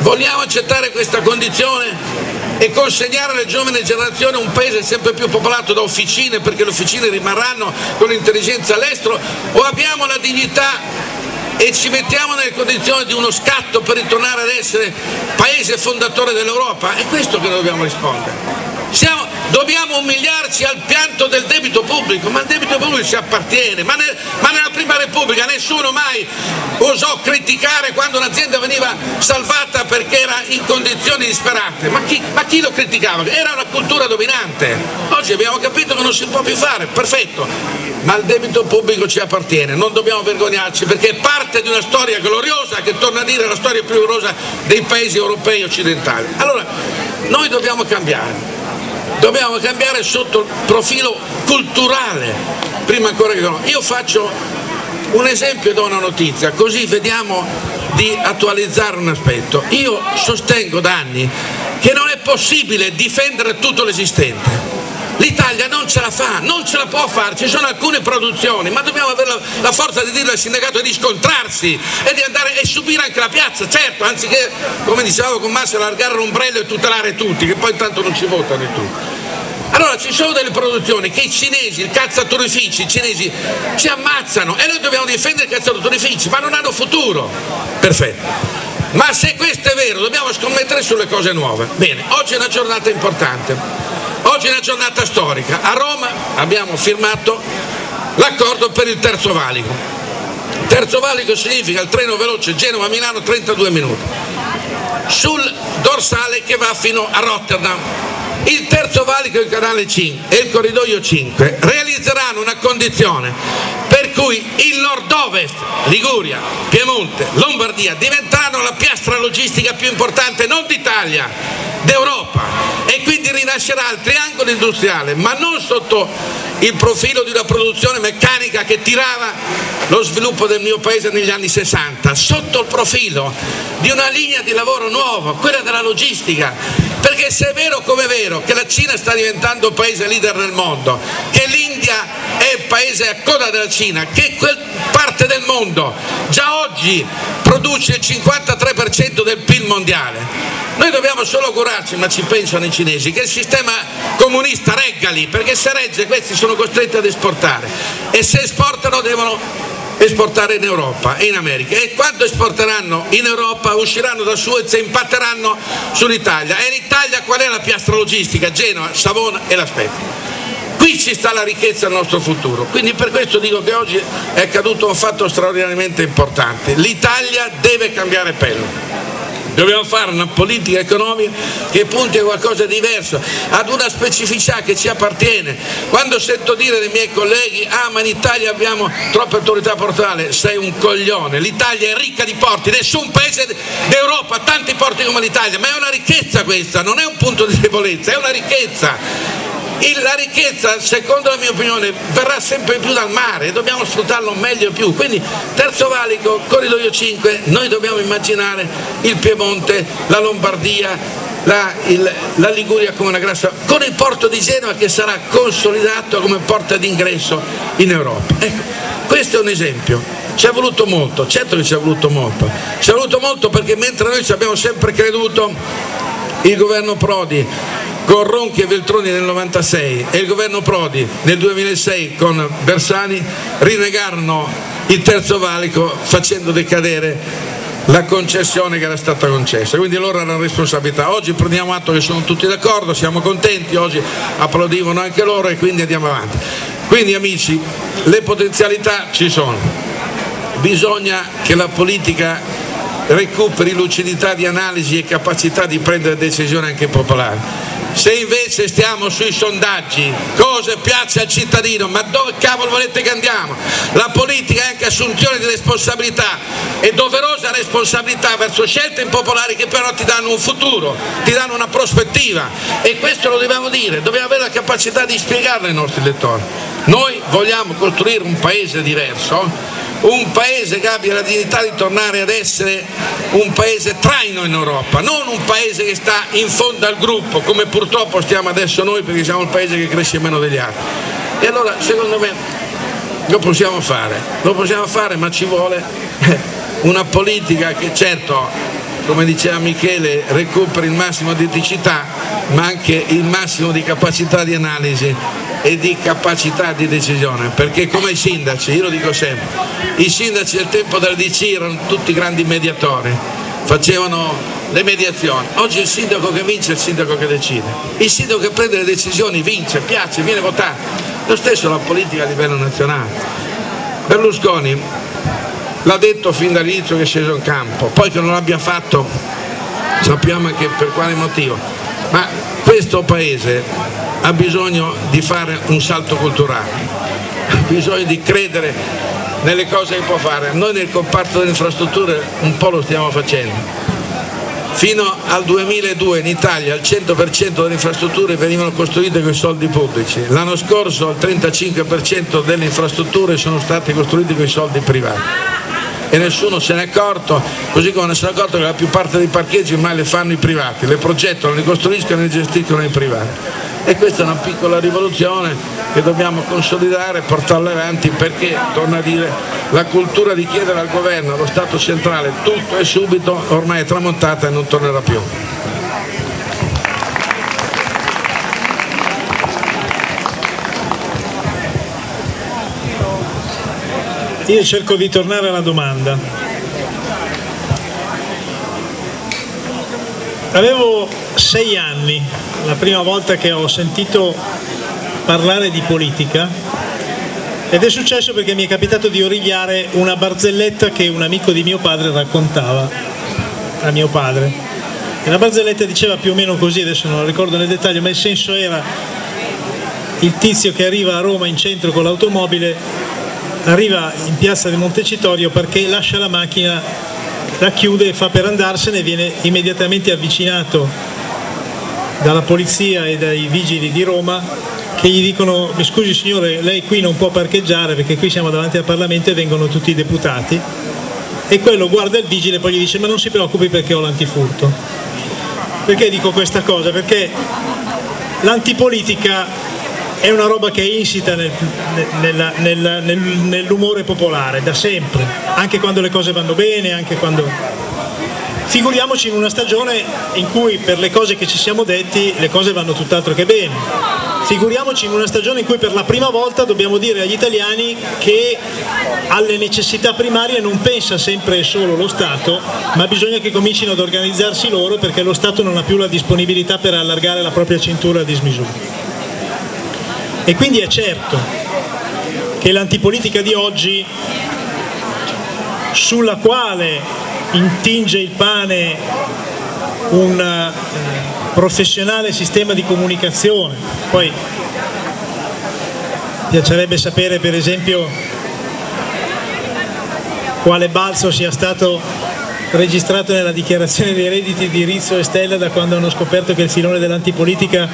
Speaker 4: vogliamo accettare questa condizione? E consegnare alle giovani generazioni un paese sempre più popolato da officine perché le officine rimarranno con l'intelligenza all'estero o abbiamo la dignità e ci mettiamo nelle condizioni di uno scatto per ritornare ad essere paese fondatore dell'Europa? È questo che dobbiamo rispondere. Siamo, dobbiamo umiliarci al pianto del debito pubblico, ma il debito pubblico ci appartiene, ma, ne, ma, nella prima repubblica nessuno mai osò criticare quando un'azienda veniva salvata perché era in condizioni disperate, ma chi, ma chi lo criticava? Era una cultura dominante, oggi abbiamo capito che non si può più fare, perfetto, ma il debito pubblico ci appartiene, non dobbiamo vergognarci perché è parte di una storia gloriosa che torna a dire la storia più gloriosa dei paesi europei occidentali. Allora, noi dobbiamo cambiare dobbiamo cambiare sotto il profilo culturale, prima ancora che no. Io faccio un esempio e do una notizia, così vediamo di attualizzare un aspetto. Io sostengo da anni che non è possibile difendere tutto l'esistente. L'Italia non ce la fa, non ce la può fare, ci sono alcune produzioni, ma dobbiamo avere la, la forza di dirlo al sindacato e di scontrarsi e di andare e subire anche la piazza, certo, anziché, come dicevamo con Massimo, allargare l'ombrello e tutelare tutti, che poi intanto non ci votano tutti. Allora ci sono delle produzioni che i cinesi, il cazzatorifici, i cinesi ci ammazzano e noi dobbiamo difendere i cazzatorifici, ma non hanno futuro. Perfetto. Ma se questo è vero, dobbiamo scommettere sulle cose nuove. Bene, oggi è una giornata importante. Oggi è una giornata storica. A Roma abbiamo firmato l'accordo per il terzo valico. Terzo valico significa il treno veloce Genova-Milano 32 minuti. Sul dorsale che va fino a Rotterdam il terzo valico il canale 5 e il corridoio 5 realizzeranno una condizione per cui il nord-ovest, Liguria, Piemonte, Lombardia diventeranno la piastra logistica più importante non d'Italia, d'Europa. E quindi rinascerà il triangolo industriale, ma non sotto il profilo di una produzione meccanica che tirava lo sviluppo del mio paese negli anni 60, sotto il profilo di una linea di lavoro nuova, quella della logistica, perché se è vero come è vero che la Cina sta diventando paese leader nel mondo, che l'India è il paese a coda della Cina, che quel parte del mondo già oggi produce il 53% del PIL mondiale, noi dobbiamo solo augurarci, ma ci pensano i cinesi, che il sistema comunista regga lì, perché se regge questi sono costretti ad esportare. E se esportano devono esportare in Europa e in America e quando esporteranno in Europa usciranno da Suez e impatteranno sull'Italia e in Italia qual è la piastra logistica? Genova, Savona e La Spezia. Qui ci sta la ricchezza del nostro futuro, quindi per questo dico che oggi è accaduto un fatto straordinariamente importante. L'Italia deve cambiare pelle. Dobbiamo fare una politica economica che punti a qualcosa di diverso, ad una specificità che ci appartiene. Quando sento dire dei miei colleghi, ah ma in Italia abbiamo troppe autorità portuali, sei un coglione, l'Italia è ricca di porti, nessun paese d'Europa ha tanti porti come l'Italia, ma è una ricchezza questa, non è un punto di debolezza, è una ricchezza la ricchezza, secondo la mia opinione, verrà sempre più dal mare e dobbiamo sfruttarlo meglio e più. Quindi terzo valico, corridoio 5, noi dobbiamo immaginare il Piemonte, la Lombardia, la, il, la, Liguria come una grassa, con il porto di Genova che sarà consolidato come porta d'ingresso in Europa. Ecco, questo è un esempio. Ci è voluto molto, certo che ci è voluto molto. Ci è voluto molto perché mentre noi ci abbiamo sempre creduto, il governo Prodi con Ronchi e Veltroni nel 96 e il governo Prodi nel 2006 con Bersani rinnegarono il terzo valico facendo decadere la concessione che era stata concessa, quindi loro hanno responsabilità. Oggi prendiamo atto che sono tutti d'accordo, siamo contenti, oggi applaudivano anche loro e quindi andiamo avanti. Quindi amici, le potenzialità ci sono, bisogna che la politica recuperi lucidità di analisi e capacità di prendere decisioni anche popolari. Se invece stiamo sui sondaggi, cosa piace al cittadino, ma dove cavolo volete che andiamo? La politica è anche assunzione di responsabilità e doverosa responsabilità verso scelte impopolari che però ti danno un futuro, ti danno una prospettiva e questo lo dobbiamo dire, dobbiamo avere la capacità di spiegarlo ai nostri lettori. Noi vogliamo costruire un paese diverso un paese che abbia la dignità di tornare ad essere un paese traino in Europa, non un paese che sta in fondo al gruppo, come purtroppo stiamo adesso noi perché siamo il paese che cresce meno degli altri. E allora secondo me lo possiamo fare, lo possiamo fare ma ci vuole una politica che certo come diceva Michele, recuperi il massimo di eticità, ma anche il massimo di capacità di analisi e di capacità di decisione, perché come i sindaci, io lo dico sempre, i sindaci del tempo della DC erano tutti grandi mediatori, facevano le mediazioni, oggi il sindaco che vince è il sindaco che decide, il sindaco che prende le decisioni vince, piace, viene votato, lo stesso la politica a livello nazionale. Berlusconi l'ha detto fin dall'inizio che è sceso in campo, poi che non l'abbia fatto sappiamo anche per quale motivo, ma questo paese ha bisogno di fare un salto culturale, ha bisogno di credere nelle cose che può fare. Noi nel comparto delle infrastrutture un po' lo stiamo facendo. Fino al 2002 in Italia il 100% delle infrastrutture venivano costruite con i soldi pubblici, l'anno scorso il 35% delle infrastrutture sono state costruite con i soldi privati e nessuno se n'è accorto, così come non se n'è accorto che la più parte dei parcheggi ormai le fanno i privati, le progettano, le costruiscono e le gestiscono i privati. E questa è una piccola rivoluzione che dobbiamo consolidare e portarla avanti perché, torno a dire, la cultura di chiedere al governo, allo Stato centrale, tutto e subito ormai è tramontata e non tornerà più.
Speaker 5: Io cerco di tornare alla domanda. Avevo sei anni, la prima volta che ho sentito parlare di politica ed è successo perché mi è capitato di origliare una barzelletta che un amico di mio padre raccontava a mio padre. E la barzelletta diceva più o meno così, adesso non lo ricordo nel dettaglio, ma il senso era il tizio che arriva a Roma in centro con l'automobile arriva in piazza del Montecitorio perché lascia la macchina, la chiude, fa per andarsene, viene immediatamente avvicinato dalla polizia e dai vigili di Roma che gli dicono mi scusi signore lei qui non può parcheggiare perché qui siamo davanti al Parlamento e vengono tutti i deputati e quello guarda il vigile e poi gli dice ma non si preoccupi perché ho l'antifurto perché dico questa cosa? perché l'antipolitica è una roba che è insita nel, nel, nel, nell'umore popolare da sempre anche quando le cose vanno bene anche quando Figuriamoci in una stagione in cui per le cose che ci siamo detti le cose vanno tutt'altro che bene. Figuriamoci in una stagione in cui per la prima volta dobbiamo dire agli italiani che alle necessità primarie non pensa sempre e solo lo Stato, ma bisogna che comincino ad organizzarsi loro perché lo Stato non ha più la disponibilità per allargare la propria cintura a dismisura. E quindi è certo che l'antipolitica di oggi, sulla quale intinge il pane un eh, professionale sistema di comunicazione. Poi piacerebbe sapere per esempio quale balzo sia stato registrato nella dichiarazione dei redditi di Rizzo e Stella da quando hanno scoperto che il filone dell'antipolitica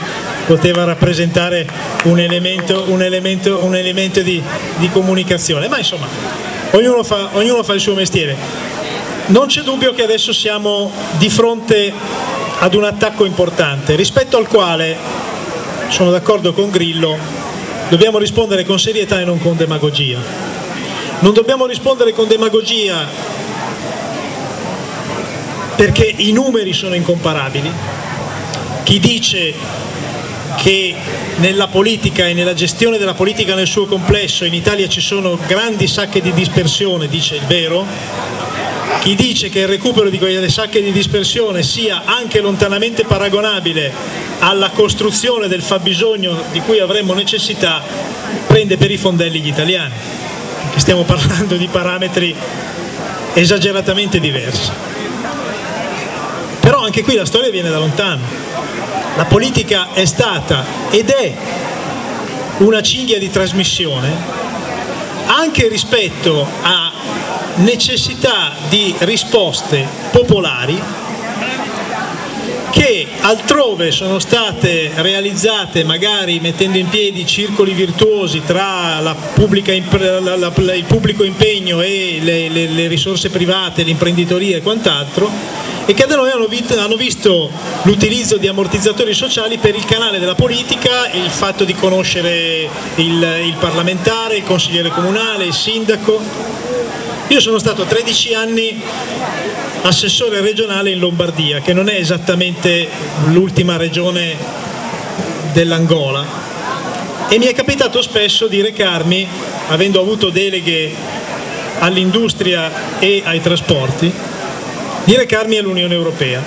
Speaker 5: poteva rappresentare un elemento, un elemento, un elemento di, di, comunicazione. Ma insomma, ognuno fa, ognuno fa il suo mestiere. Non c'è dubbio che adesso siamo di fronte ad un attacco importante, rispetto al quale, sono d'accordo con Grillo, dobbiamo rispondere con serietà e non con demagogia. Non dobbiamo rispondere con demagogia perché i numeri sono incomparabili. Chi dice che nella politica e nella gestione della politica nel suo complesso in Italia ci sono grandi sacche di dispersione, dice il vero, chi dice che il recupero di quelle sacche di dispersione sia anche lontanamente paragonabile alla costruzione del fabbisogno di cui avremmo necessità prende per i fondelli gli italiani, stiamo parlando di parametri esageratamente diversi. Anche qui la storia viene da lontano. La politica è stata ed è una cinghia di trasmissione anche rispetto a necessità di risposte popolari che altrove sono state realizzate magari mettendo in piedi circoli virtuosi tra pubblica, la, la, il pubblico impegno e le, le, le risorse private, l'imprenditoria e quant'altro e che da noi hanno, hanno visto l'utilizzo di ammortizzatori sociali per il canale della politica, il fatto di conoscere il, il parlamentare, il consigliere comunale, il sindaco. Io sono stato 13 anni assessore regionale in Lombardia, che non è esattamente l'ultima regione dell'Angola, e mi è capitato spesso di recarmi, avendo avuto deleghe all'industria e ai trasporti, di recarmi all'Unione Europea.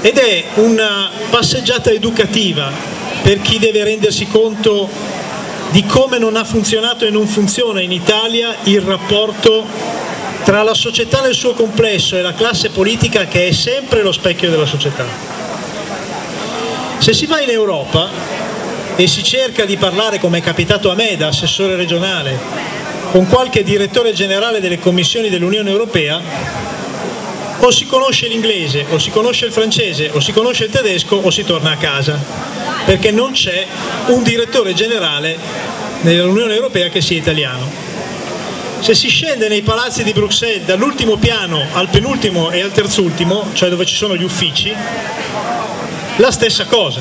Speaker 5: Ed è una passeggiata educativa per chi deve rendersi conto di come non ha funzionato e non funziona in Italia il rapporto tra la società nel suo complesso e la classe politica che è sempre lo specchio della società. Se si va in Europa e si cerca di parlare, come è capitato a me da assessore regionale, con qualche direttore generale delle commissioni dell'Unione Europea, o si conosce l'inglese, o si conosce il francese, o si conosce il tedesco, o si torna a casa, perché non c'è un direttore generale nell'Unione Europea che sia italiano. Se si scende nei palazzi di Bruxelles dall'ultimo piano al penultimo e al terzultimo, cioè dove ci sono gli uffici, la stessa cosa.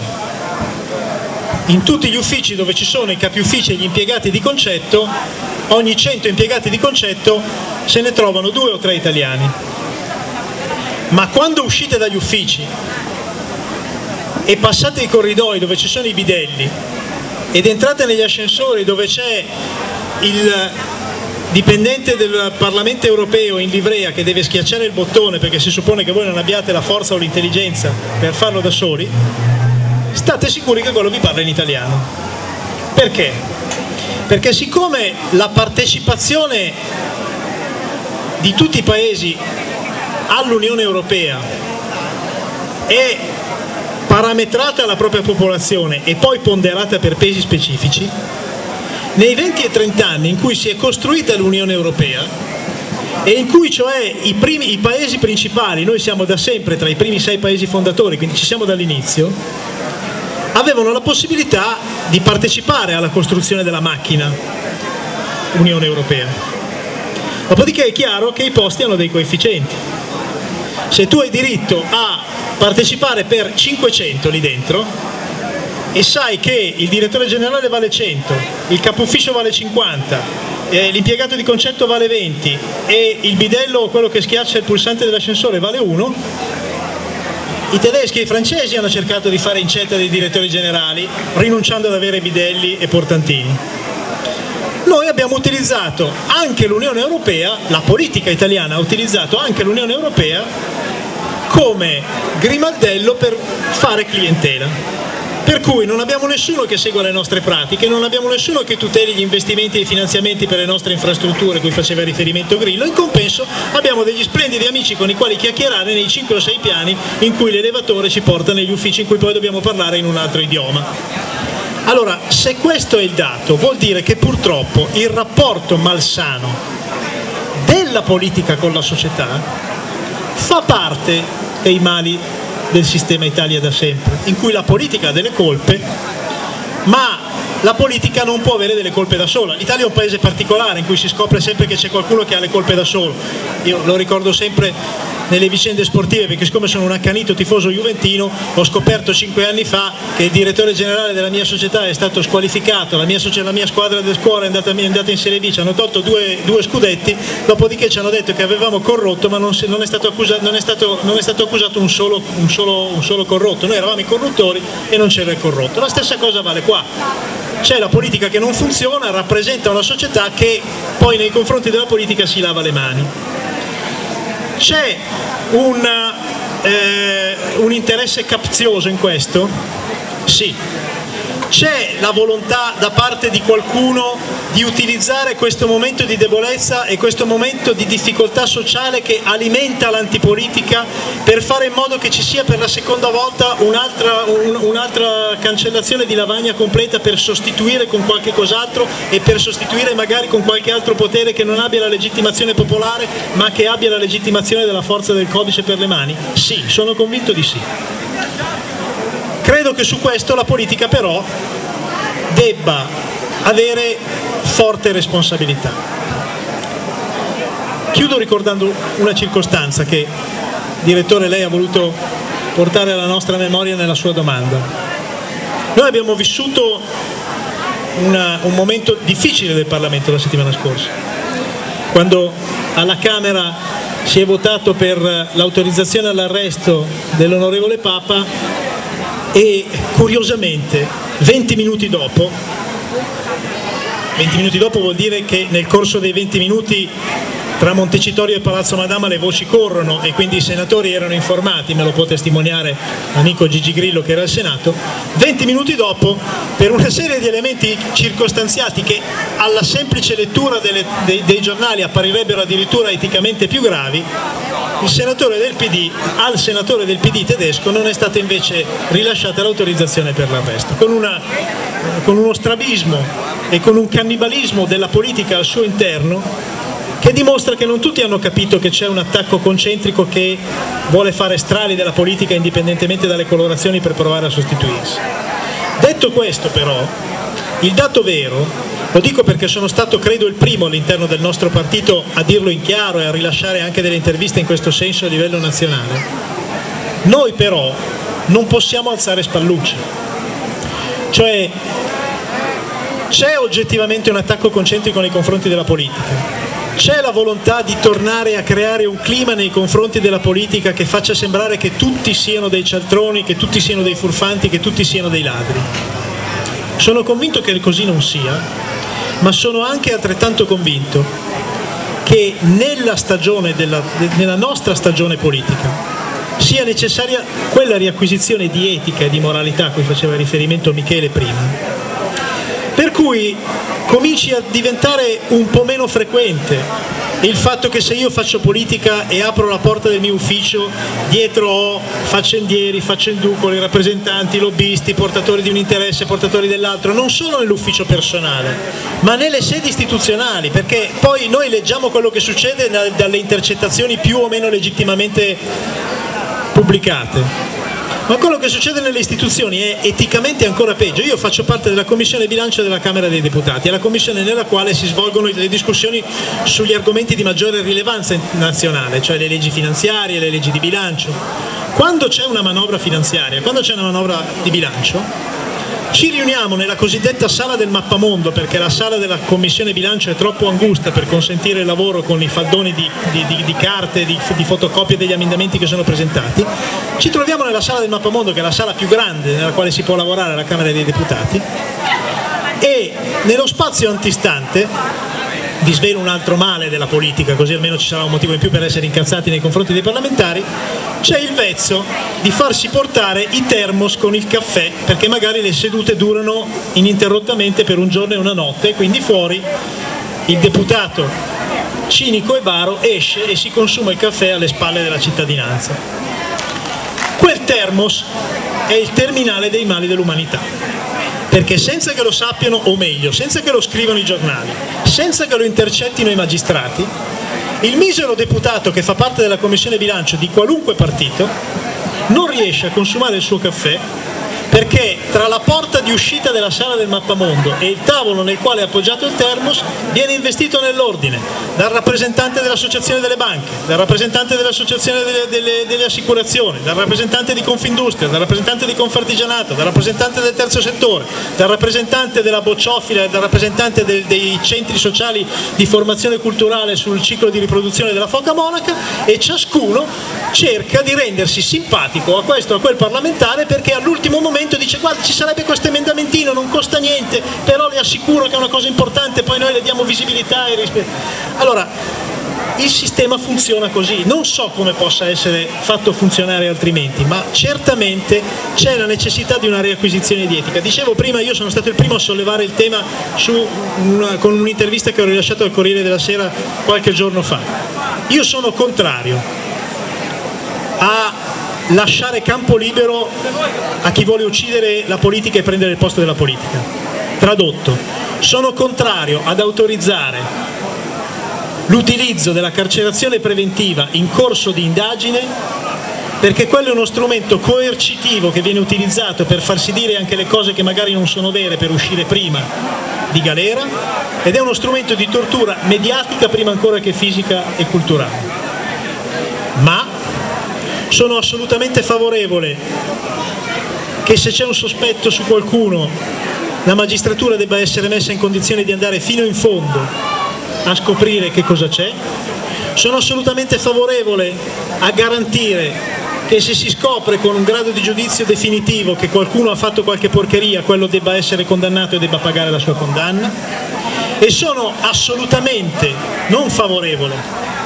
Speaker 5: In tutti gli uffici dove ci sono i capi uffici e gli impiegati di concetto, ogni 100 impiegati di concetto se ne trovano due o tre italiani ma quando uscite dagli uffici e passate i corridoi dove ci sono i bidelli ed entrate negli ascensori dove c'è il dipendente del Parlamento europeo in livrea che deve schiacciare il bottone perché si suppone che voi non abbiate la forza o l'intelligenza per farlo da soli, state sicuri che quello vi parla in italiano. Perché? Perché siccome la partecipazione di tutti i paesi all'Unione Europea è parametrata alla propria popolazione e poi ponderata per pesi specifici, nei 20 e 30 anni in cui si è costruita l'Unione Europea e in cui cioè i, primi, i paesi principali, noi siamo da sempre tra i primi sei paesi fondatori, quindi ci siamo dall'inizio, avevano la possibilità di partecipare alla costruzione della macchina Unione Europea. Dopodiché è chiaro che i posti hanno dei coefficienti. Se tu hai diritto a partecipare per 500 lì dentro e sai che il direttore generale vale 100, il capo ufficio vale 50, eh, l'impiegato di concetto vale 20 e il bidello, quello che schiaccia il pulsante dell'ascensore, vale 1, i tedeschi e i francesi hanno cercato di fare incetta dei direttori generali, rinunciando ad avere bidelli e portantini. Noi abbiamo utilizzato anche l'Unione Europea, la politica italiana ha utilizzato anche l'Unione Europea come grimaldello per fare clientela. Per cui non abbiamo nessuno che segua le nostre pratiche, non abbiamo nessuno che tuteli gli investimenti e i finanziamenti per le nostre infrastrutture, cui faceva riferimento Grillo, in compenso abbiamo degli splendidi amici con i quali chiacchierare nei 5 o 6 piani in cui l'elevatore ci porta negli uffici in cui poi dobbiamo parlare in un altro idioma. Allora, se questo è il dato, vuol dire che purtroppo il rapporto malsano della politica con la società fa parte dei mali del sistema Italia da sempre, in cui la politica ha delle colpe, ma la politica non può avere delle colpe da sola. L'Italia è un paese particolare in cui si scopre sempre che c'è qualcuno che ha le colpe da solo. Io lo ricordo sempre nelle vicende sportive perché siccome sono un accanito tifoso juventino ho scoperto cinque anni fa che il direttore generale della mia società è stato squalificato, la mia, la mia squadra del scuola è andata, è andata, in Serie B, ci hanno tolto due, due, scudetti, dopodiché ci hanno detto che avevamo corrotto ma non, non, è, stato accusato, non, è, stato, non è stato accusato un solo, un, solo, un solo corrotto, noi eravamo i corruttori e non c'era il corrotto. La stessa cosa vale qua c'è la politica che non funziona, rappresenta una società che poi nei confronti della politica si lava le mani. C'è un, eh, un interesse capzioso in questo? Sì. C'è la volontà da parte di qualcuno di utilizzare questo momento di debolezza e questo momento di difficoltà sociale che alimenta l'antipolitica per fare in modo che ci sia per la seconda volta un'altra, un, un'altra cancellazione di lavagna completa per sostituire con qualche cos'altro e per sostituire magari con qualche altro potere che non abbia la legittimazione popolare ma che abbia la legittimazione della forza del codice per le mani? Sì, sono convinto di sì. Credo che su questo la politica però debba avere forte responsabilità. Chiudo ricordando una circostanza che, direttore, lei ha voluto portare alla nostra memoria nella sua domanda. Noi abbiamo vissuto una, un momento difficile del Parlamento la settimana scorsa, quando alla Camera si è votato per l'autorizzazione all'arresto dell'onorevole Papa e curiosamente 20 minuti dopo 20 minuti dopo vuol dire che nel corso dei 20 minuti tra Montecitorio e Palazzo Madama le voci corrono e quindi i senatori erano informati, me lo può testimoniare l'amico Gigi Grillo che era al Senato, 20 minuti dopo per una serie di elementi circostanziati che alla semplice lettura delle, dei, dei giornali apparirebbero addirittura eticamente più gravi, il senatore del PD, al senatore del PD tedesco non è stata invece rilasciata l'autorizzazione per l'arresto, con, con uno strabismo e con un cannibalismo della politica al suo interno che dimostra che non tutti hanno capito che c'è un attacco concentrico che vuole fare strali della politica indipendentemente dalle colorazioni per provare a sostituirsi. Detto questo però, il dato vero, lo dico perché sono stato credo il primo all'interno del nostro partito a dirlo in chiaro e a rilasciare anche delle interviste in questo senso a livello nazionale, noi però non possiamo alzare spallucce, cioè c'è oggettivamente un attacco concentrico nei confronti della politica, c'è la volontà di tornare a creare un clima nei confronti della politica che faccia sembrare che tutti siano dei cialtroni, che tutti siano dei furfanti, che tutti siano dei ladri. Sono convinto che così non sia, ma sono anche altrettanto convinto che nella, della, nella nostra stagione politica sia necessaria quella riacquisizione di etica e di moralità a cui faceva riferimento Michele prima. Per cui cominci a diventare un po' meno frequente. Il fatto che se io faccio politica e apro la porta del mio ufficio, dietro ho faccendieri, faccenducoli, rappresentanti, lobbisti, portatori di un interesse, portatori dell'altro, non solo nell'ufficio personale, ma nelle sedi istituzionali, perché poi noi leggiamo quello che succede dalle intercettazioni più o meno legittimamente pubblicate ma quello che succede nelle istituzioni è eticamente ancora peggio. Io faccio parte della Commissione Bilancio della Camera dei Deputati, è la commissione nella quale si svolgono le discussioni sugli argomenti di maggiore rilevanza nazionale, cioè le leggi finanziarie, le leggi di bilancio. Quando c'è una manovra finanziaria, quando c'è una manovra di bilancio, ci riuniamo nella cosiddetta sala del mappamondo perché la sala della commissione bilancio è troppo angusta per consentire il lavoro con i faldoni di, di, di, di carte, di, fotocopie degli emendamenti che sono presentati. Ci troviamo nella sala del mappamondo che è la sala più grande nella quale si può lavorare alla Camera dei Deputati e nello spazio antistante vi svelo un altro male della politica, così almeno ci sarà un motivo in più per essere incazzati nei confronti dei parlamentari, c'è il vezzo di farsi portare i termos con il caffè, perché magari le sedute durano ininterrottamente per un giorno e una notte, quindi fuori il deputato cinico e baro esce e si consuma il caffè alle spalle della cittadinanza. Quel termos è il terminale dei mali dell'umanità perché senza che lo sappiano, o meglio, senza che lo scrivano i giornali, senza che lo intercettino i magistrati, il misero deputato che fa parte della commissione bilancio di qualunque partito non riesce a consumare il suo caffè perché tra la porta di uscita della sala del mappamondo e il tavolo nel quale è appoggiato il termos viene investito nell'ordine dal rappresentante dell'associazione delle banche, dal rappresentante dell'associazione delle, delle, delle, assicurazioni, dal rappresentante di Confindustria, dal rappresentante di Confartigianato, dal rappresentante del terzo settore, dal rappresentante della bocciofila e dal rappresentante del, dei centri sociali di formazione culturale sul ciclo di riproduzione della foca monaca e ciascuno cerca di rendersi simpatico a questo o a quel parlamentare perché all'ultimo momento Parlamento dice guarda ci sarebbe questo emendamentino, non costa niente, però le assicuro che è una cosa importante, poi noi le diamo visibilità e rispetto. Allora, il sistema funziona così, non so come possa essere fatto funzionare altrimenti, ma certamente c'è la necessità di una riacquisizione di etica. Dicevo prima, io sono stato il primo a sollevare il tema una, con un'intervista che ho rilasciato al Corriere della Sera qualche giorno fa. Io sono contrario lasciare campo libero a chi vuole uccidere la politica e prendere il posto della politica. Tradotto, sono contrario ad autorizzare l'utilizzo della carcerazione preventiva in corso di indagine perché quello è uno strumento coercitivo che viene utilizzato per farsi dire anche le cose che magari non sono vere per uscire prima di galera ed è uno strumento di tortura mediatica prima ancora che fisica e culturale. Ma sono assolutamente favorevole che se c'è un sospetto su qualcuno la magistratura debba essere messa in condizione di andare fino in fondo a scoprire che cosa c'è. Sono assolutamente favorevole a garantire che se si scopre con un grado di giudizio definitivo che qualcuno ha fatto qualche porcheria, quello debba essere condannato e debba pagare la sua condanna. E sono assolutamente non favorevole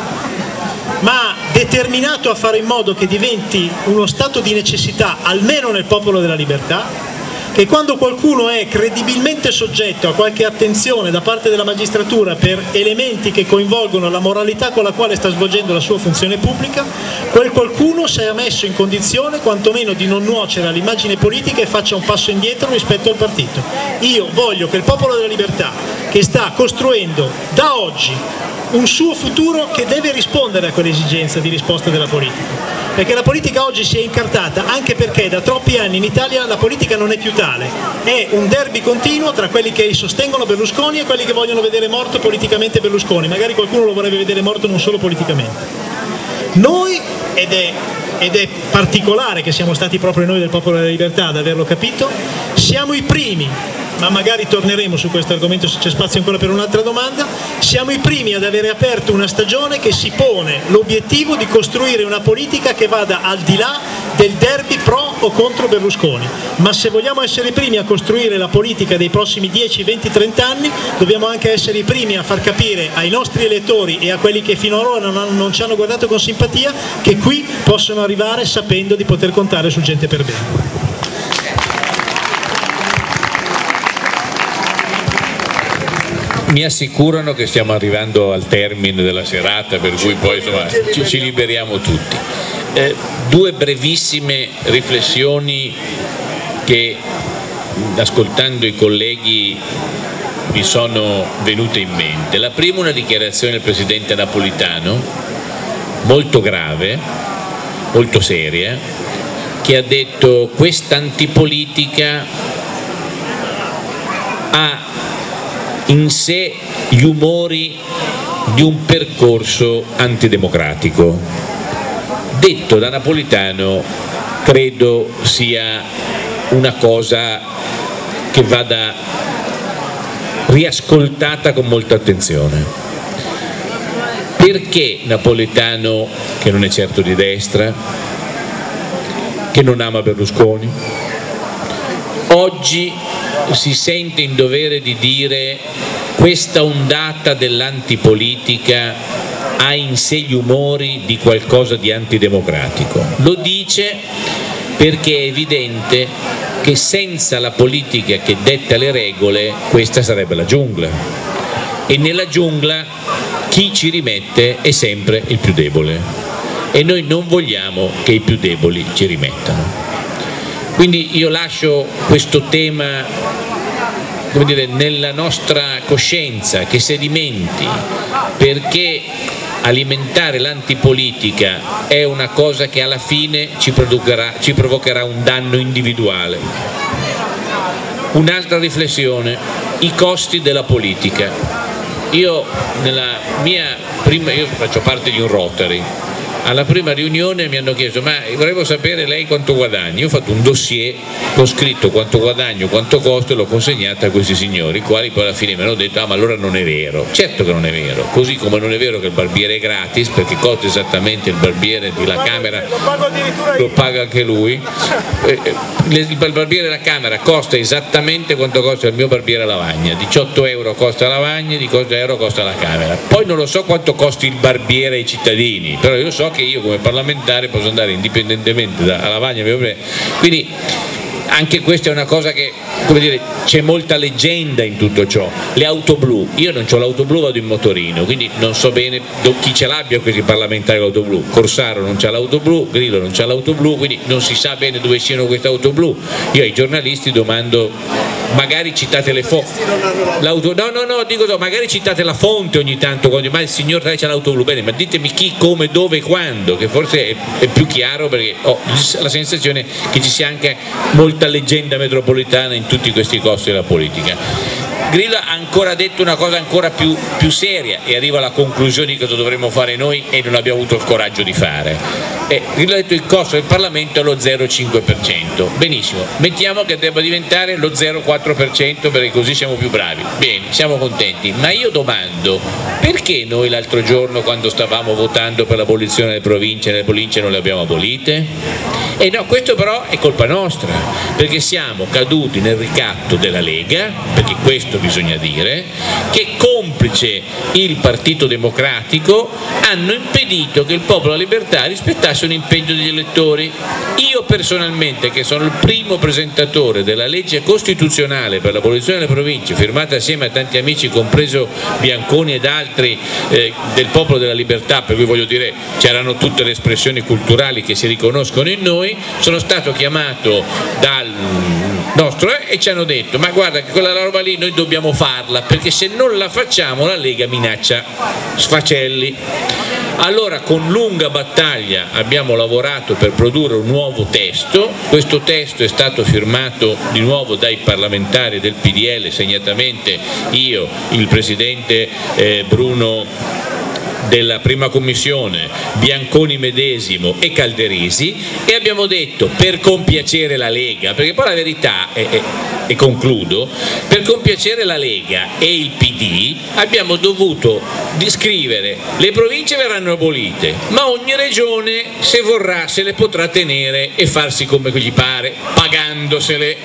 Speaker 5: ma determinato a fare in modo che diventi uno stato di necessità, almeno nel popolo della libertà, che quando qualcuno è credibilmente soggetto a qualche attenzione da parte della magistratura per elementi che coinvolgono la moralità con la quale sta svolgendo la sua funzione pubblica, quel qualcuno sia messo in condizione quantomeno di non nuocere all'immagine politica e faccia un passo indietro rispetto al partito. Io voglio che il popolo della libertà, che sta costruendo da oggi un suo futuro che deve rispondere a quell'esigenza di risposta della politica. Perché la politica oggi si è incartata anche perché da troppi anni in Italia la politica non è più tale, è un derby continuo tra quelli che sostengono Berlusconi e quelli che vogliono vedere morto politicamente Berlusconi, magari qualcuno lo vorrebbe vedere morto non solo politicamente. Noi, ed è, ed è particolare che siamo stati proprio noi del Popolo della Libertà ad averlo capito, siamo i primi ma magari torneremo su questo argomento se c'è spazio ancora per un'altra domanda, siamo i primi ad avere aperto una stagione che si pone l'obiettivo di costruire una politica che vada al di là del derby pro o contro Berlusconi, ma se vogliamo essere i primi a costruire la politica dei prossimi 10, 20, 30 anni dobbiamo anche essere i primi a far capire ai nostri elettori e a quelli che fino ad ora non, non ci hanno guardato con simpatia che qui possono arrivare sapendo di poter contare su gente per bene.
Speaker 6: Mi assicurano che stiamo arrivando al termine della serata, per cui poi insomma, ci, ci liberiamo tutti. Eh, due brevissime riflessioni che ascoltando i colleghi mi sono venute in mente. La prima una dichiarazione del Presidente Napolitano, molto grave, molto seria, che ha detto questa antipolitica ha in sé gli umori di un percorso antidemocratico. Detto da Napolitano credo sia una cosa che vada riascoltata con molta attenzione. Perché Napolitano, che non è certo di destra, che non ama Berlusconi, oggi si sente in dovere di dire questa ondata dell'antipolitica ha in sé gli umori di qualcosa di antidemocratico. Lo dice perché è evidente che senza la politica che detta le regole questa sarebbe la giungla e nella giungla chi ci rimette è sempre il più debole e noi non vogliamo che i più deboli ci rimettano. Quindi io lascio questo tema dire, nella nostra coscienza, che sedimenti, perché alimentare l'antipolitica è una cosa che alla fine ci, ci provocherà un danno individuale. Un'altra riflessione, i costi della politica. Io nella mia prima, io faccio parte di un Rotary, alla prima riunione mi hanno chiesto ma volevo sapere lei quanto guadagni, io ho fatto un dossier con scritto quanto guadagno, quanto costo e l'ho consegnato a questi signori, i quali poi alla fine mi hanno detto ah ma allora non è vero, certo che non è vero, così come non è vero che il barbiere è gratis perché costa esattamente il barbiere della Camera, lo paga anche lui, eh, eh, il barbiere della Camera costa esattamente quanto costa il mio barbiere a lavagna, 18 euro costa la lavagna, 18 euro costa la Camera, poi non lo so quanto costi il barbiere ai cittadini, però io so che io come parlamentare posso andare indipendentemente dalla lavagna, quindi anche questa è una cosa che, come dire, c'è molta leggenda in tutto ciò. Le auto blu, io non ho l'auto blu, vado in motorino, quindi non so bene chi ce l'abbia questi parlamentari l'auto blu. Corsaro non c'ha l'auto blu, Grillo non c'ha l'auto blu, quindi non si sa bene dove siano queste auto blu. Io ai giornalisti domando, magari citate le fonti. No, no, no, dico magari citate la fonte ogni tanto, quando ma il signor c'ha l'auto blu, bene, ma ditemi chi, come, dove, quando, che forse è, è più chiaro perché ho la sensazione che ci sia anche molta leggenda metropolitana in tutti questi costi della politica. Grillo ha ancora detto una cosa ancora più, più, seria e arriva alla conclusione di cosa dovremmo fare noi e non abbiamo avuto il coraggio di fare. Che il costo del Parlamento è lo 0,5%. Benissimo, mettiamo che debba diventare lo 0,4% perché così siamo più bravi. Bene, siamo contenti. Ma io domando, perché noi l'altro giorno quando stavamo votando per l'abolizione delle province, le province non le abbiamo abolite? E no, questo però è colpa nostra, perché siamo caduti nel ricatto della Lega, perché questo bisogna dire, che complice il Partito Democratico hanno impedito che il popolo della libertà rispettasse un impegno degli elettori. Io personalmente, che sono il primo presentatore della legge costituzionale per l'abolizione delle province, firmata assieme a tanti amici, compreso Bianconi ed altri eh, del popolo della libertà, per cui voglio dire c'erano tutte le espressioni culturali che si riconoscono in noi, sono stato chiamato dal nostro eh, e ci hanno detto ma guarda che quella roba lì noi dobbiamo farla perché se non la facciamo la Lega minaccia sfacelli. Allora con lunga battaglia abbiamo lavorato per produrre un nuovo testo, questo testo è stato firmato di nuovo dai parlamentari del PDL, segnatamente io, il presidente eh, Bruno della prima commissione, Bianconi medesimo e Calderisi e abbiamo detto per compiacere la Lega, perché poi la verità, è, e concludo, per compiacere la Lega e il PD abbiamo dovuto descrivere le province verranno abolite, ma ogni regione se vorrà se le potrà tenere e farsi come gli pare, pagandosele.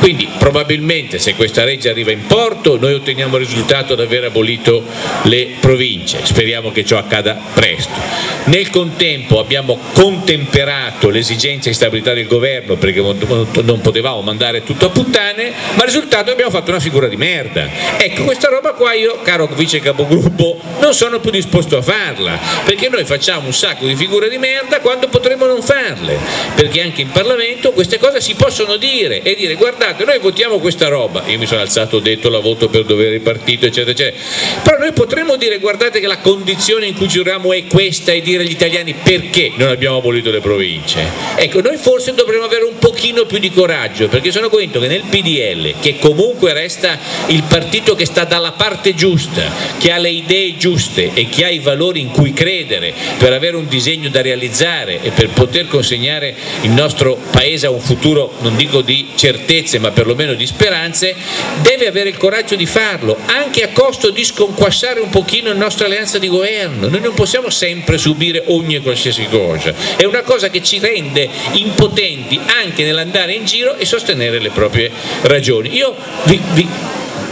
Speaker 6: Quindi probabilmente se questa legge arriva in porto noi otteniamo il risultato di aver abolito le province, speriamo che ciò accada presto. Nel contempo abbiamo contemperato l'esigenza di stabilità del governo perché non potevamo mandare tutto a puttane, ma il risultato è che abbiamo fatto una figura di merda. Ecco, questa roba qua io, caro vice capogruppo, non sono più disposto a farla, perché noi facciamo un sacco di figure di merda quando potremmo non farle, perché anche in Parlamento queste cose si possono dire e dire guardate, noi votiamo questa roba, io mi sono alzato, ho detto la voto per dovere il partito, eccetera, eccetera, però noi potremmo dire guardate che la condizione in cui giuriamo è questa e dire agli italiani perché non abbiamo abolito le province. Ecco, noi forse dovremmo avere un pochino più di coraggio, perché sono convinto che nel PDL, che comunque resta il partito che sta dalla parte giusta, che ha le idee giuste e che ha i valori in cui credere per avere un disegno da realizzare e per poter consegnare il nostro paese a un futuro, non dico di certezze, ma perlomeno di speranze, deve avere il coraggio di farlo, anche a costo di sconquassare un pochino la nostra alleanza di governo. Noi non possiamo sempre subire ogni e qualsiasi cosa, è una cosa che ci rende impotenti anche nell'andare in giro e sostenere le proprie ragioni. Io vi, vi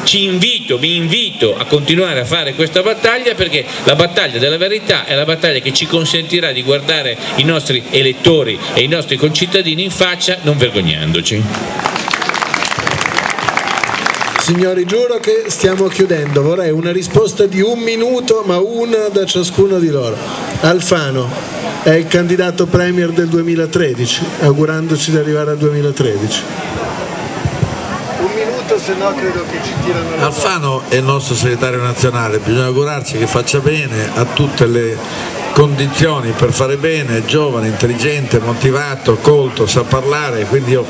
Speaker 6: ci invito, vi invito a continuare a fare questa battaglia perché la battaglia della verità è la battaglia che ci consentirà di guardare i nostri elettori e i nostri concittadini in faccia non vergognandoci.
Speaker 2: Signori, giuro che stiamo chiudendo. Vorrei una risposta di un minuto, ma una da ciascuno di loro. Alfano è il candidato premier del 2013, augurandoci di arrivare al 2013 se no credo che ci tirano
Speaker 4: la Alfano è il nostro segretario nazionale, bisogna augurarci che faccia bene, ha tutte le condizioni per fare bene, è giovane, intelligente, motivato, colto, sa parlare, quindi io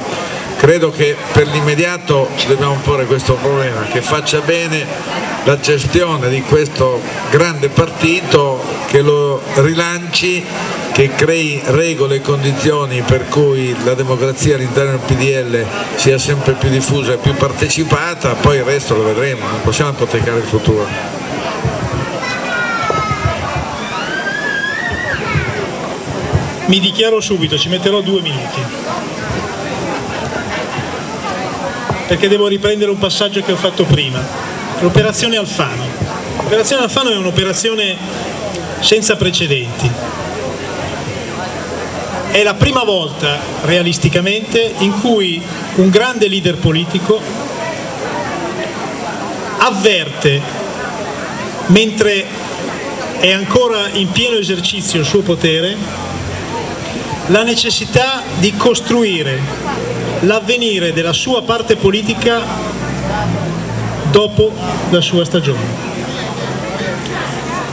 Speaker 4: credo che per l'immediato dobbiamo porre questo problema, che faccia bene la gestione di questo grande partito, che lo rilanci, che crei regole e condizioni per cui la democrazia all'interno del PDL sia sempre più diffusa e più partecipata, poi il resto lo vedremo, non possiamo ipotecare il futuro.
Speaker 5: Mi dichiaro subito, ci metterò due minuti. Perché devo riprendere un passaggio che ho fatto prima. L'operazione Alfano. L'operazione Alfano è un'operazione senza precedenti. È la prima volta, realisticamente, in cui un grande leader politico avverte, mentre è ancora in pieno esercizio il suo potere, la necessità di costruire l'avvenire della sua parte politica dopo la sua stagione.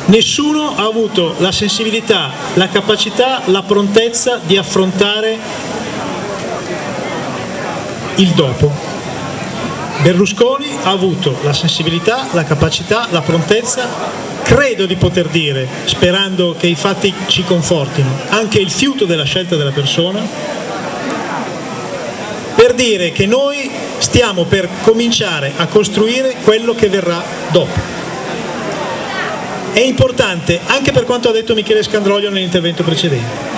Speaker 5: Nessuno ha avuto la sensibilità, la capacità, la prontezza di affrontare il dopo. Berlusconi ha avuto la sensibilità, la capacità, la prontezza credo di poter dire, sperando che i fatti ci confortino, anche il fiuto della scelta della persona, per dire che noi stiamo per cominciare a costruire quello che verrà dopo. È importante anche per quanto ha detto Michele Scandroglio nell'intervento precedente.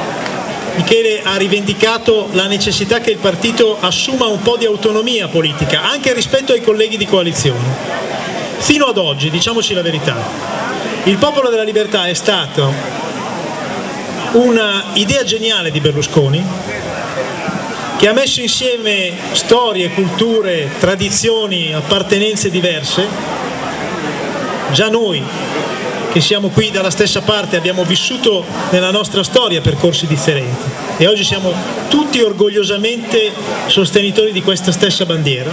Speaker 5: Michele ha rivendicato la necessità che il partito assuma un po' di autonomia politica, anche rispetto ai colleghi di coalizione. Fino ad oggi, diciamoci la verità, il popolo della libertà è stato un'idea geniale di Berlusconi che ha messo insieme storie, culture, tradizioni, appartenenze diverse. Già noi che siamo qui dalla stessa parte abbiamo vissuto nella nostra storia percorsi differenti e oggi siamo tutti orgogliosamente sostenitori di questa stessa bandiera.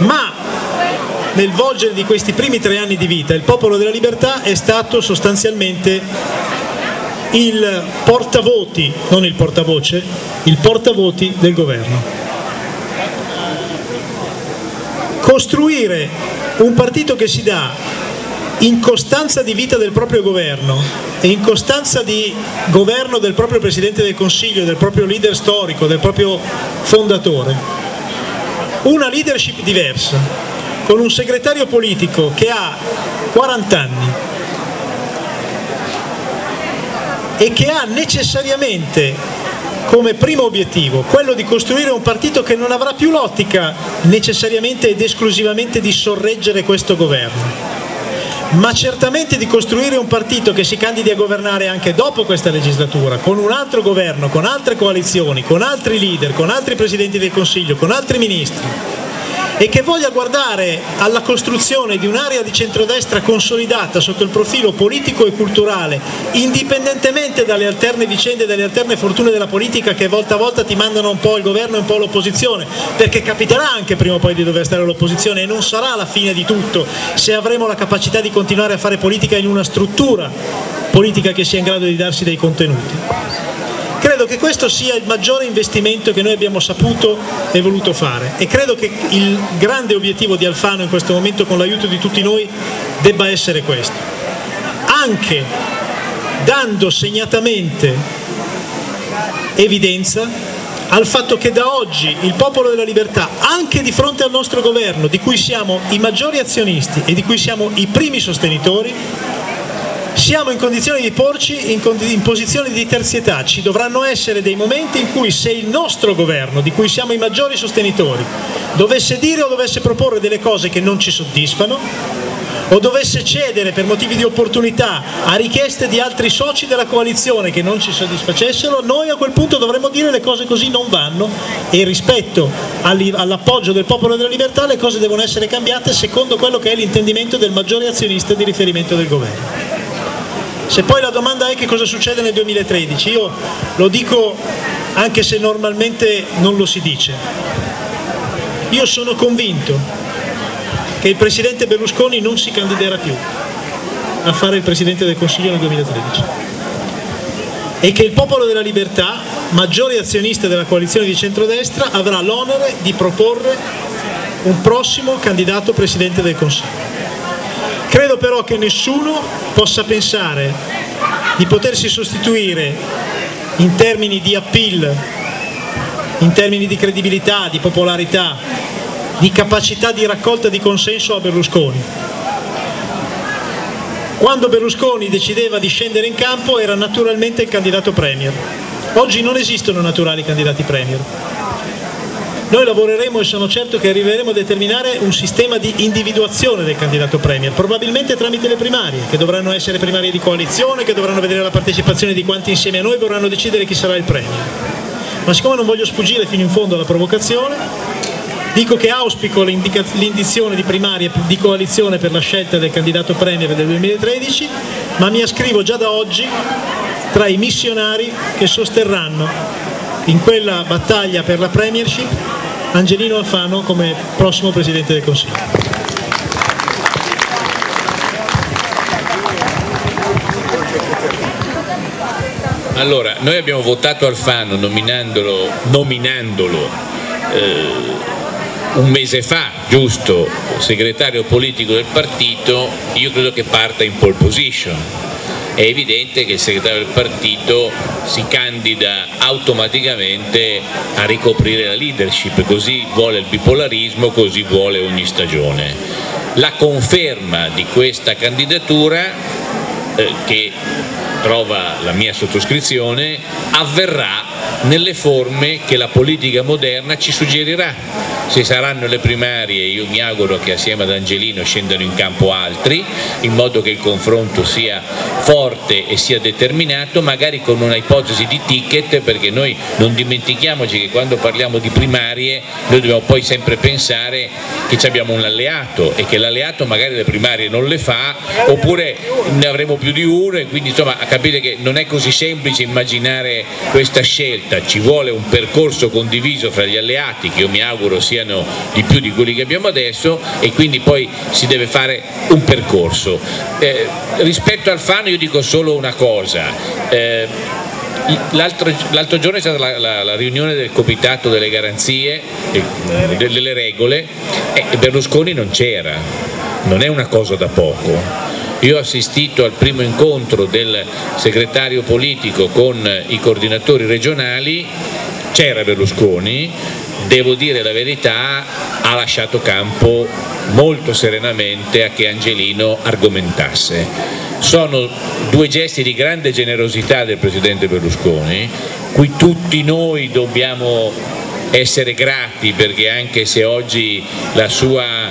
Speaker 5: Ma nel volgere di questi primi tre anni di vita il Popolo della Libertà è stato sostanzialmente il portavoti, non il portavoce, il portavoti del governo. Costruire un partito che si dà in costanza di vita del proprio governo e in costanza di governo del proprio Presidente del Consiglio, del proprio leader storico, del proprio fondatore, una leadership diversa, con un segretario politico che ha 40 anni e che ha necessariamente come primo obiettivo quello di costruire un partito che non avrà più l'ottica necessariamente ed esclusivamente di sorreggere questo governo, ma certamente di costruire un partito che si candidi a governare anche dopo questa legislatura, con un altro governo, con altre coalizioni, con altri leader, con altri presidenti del Consiglio, con altri ministri e che voglia guardare alla costruzione di un'area di centrodestra consolidata sotto il profilo politico e culturale, indipendentemente dalle alterne vicende e dalle alterne fortune della politica che volta a volta ti mandano un po' il governo e un po' l'opposizione, perché capiterà anche prima o poi di dover stare all'opposizione e non sarà la fine di tutto se avremo la capacità di continuare a fare politica in una struttura politica che sia in grado di darsi dei contenuti. Credo che questo sia il maggiore investimento che noi abbiamo saputo e voluto fare e credo che il grande obiettivo di Alfano in questo momento con l'aiuto di tutti noi debba essere questo. Anche dando segnatamente evidenza al fatto che da oggi il popolo della libertà, anche di fronte al nostro governo, di cui siamo i maggiori azionisti e di cui siamo i primi sostenitori, siamo in condizione di porci in, in, posizione di terzietà, ci dovranno essere dei momenti in cui se il nostro governo, di cui siamo i maggiori sostenitori, dovesse dire o dovesse proporre delle cose che non ci soddisfano, o dovesse cedere per motivi di opportunità a richieste di altri soci della coalizione che non ci soddisfacessero, noi a quel punto dovremmo dire le cose così non vanno e rispetto all'appoggio del popolo della libertà le cose devono essere cambiate secondo quello che è l'intendimento del maggiore azionista di riferimento del governo. Se poi la domanda è che cosa succede nel 2013, io lo dico anche se normalmente non lo si dice. Io sono convinto che il Presidente Berlusconi non si candiderà più a fare il Presidente del Consiglio nel 2013 e che il Popolo della Libertà, maggiore azionista della coalizione di centrodestra, avrà l'onere di proporre un prossimo candidato Presidente del Consiglio. Credo però che nessuno possa pensare di potersi sostituire in termini di appeal, in termini di credibilità, di popolarità, di capacità di raccolta di consenso a Berlusconi. Quando Berlusconi decideva di scendere in campo era naturalmente il candidato Premier. Oggi non esistono naturali candidati Premier. Noi lavoreremo e sono certo che arriveremo a determinare un sistema di individuazione del candidato Premier, probabilmente tramite le primarie, che dovranno essere primarie di coalizione, che dovranno vedere la partecipazione di quanti insieme a noi vorranno decidere chi sarà il Premier. Ma siccome non voglio sfuggire fino in fondo alla provocazione, dico che auspico l'indizione di primarie di coalizione per la scelta del candidato Premier del 2013, ma mi ascrivo già da oggi tra i missionari che sosterranno in quella battaglia per la Premiership Angelino Alfano come prossimo Presidente del Consiglio.
Speaker 6: Allora, noi abbiamo votato Alfano nominandolo, nominandolo eh, un mese fa, giusto, segretario politico del partito, io credo che parta in pole position è evidente che il segretario del partito si candida automaticamente a ricoprire la leadership, così vuole il bipolarismo, così vuole ogni stagione. La conferma di questa candidatura eh, che trova la mia sottoscrizione avverrà nelle forme che la politica moderna ci suggerirà. Se saranno le primarie, io mi auguro che assieme ad Angelino scendano in campo altri, in modo che il confronto sia forte e sia determinato, magari con una ipotesi di ticket, perché noi non dimentichiamoci che quando parliamo di primarie noi dobbiamo poi sempre pensare che abbiamo un alleato e che l'alleato magari le primarie non le fa, oppure ne avremo più di uno e quindi insomma capire che non è così semplice immaginare questa scelta, ci vuole un percorso condiviso fra gli alleati che io mi auguro siano di più di quelli che abbiamo adesso e quindi poi si deve fare un percorso. Eh, rispetto al FAN io dico solo una cosa. Eh, L'altro, l'altro, giorno è stata la, la, la, riunione del comitato delle garanzie, delle regole e Berlusconi non c'era, non è una cosa da poco. Io ho assistito al primo incontro del segretario politico con i coordinatori regionali, c'era Berlusconi, devo dire la verità, ha lasciato campo molto serenamente a che Angelino argomentasse. Sono due gesti di grande generosità del Presidente Berlusconi, cui tutti noi dobbiamo essere grati perché anche se oggi la sua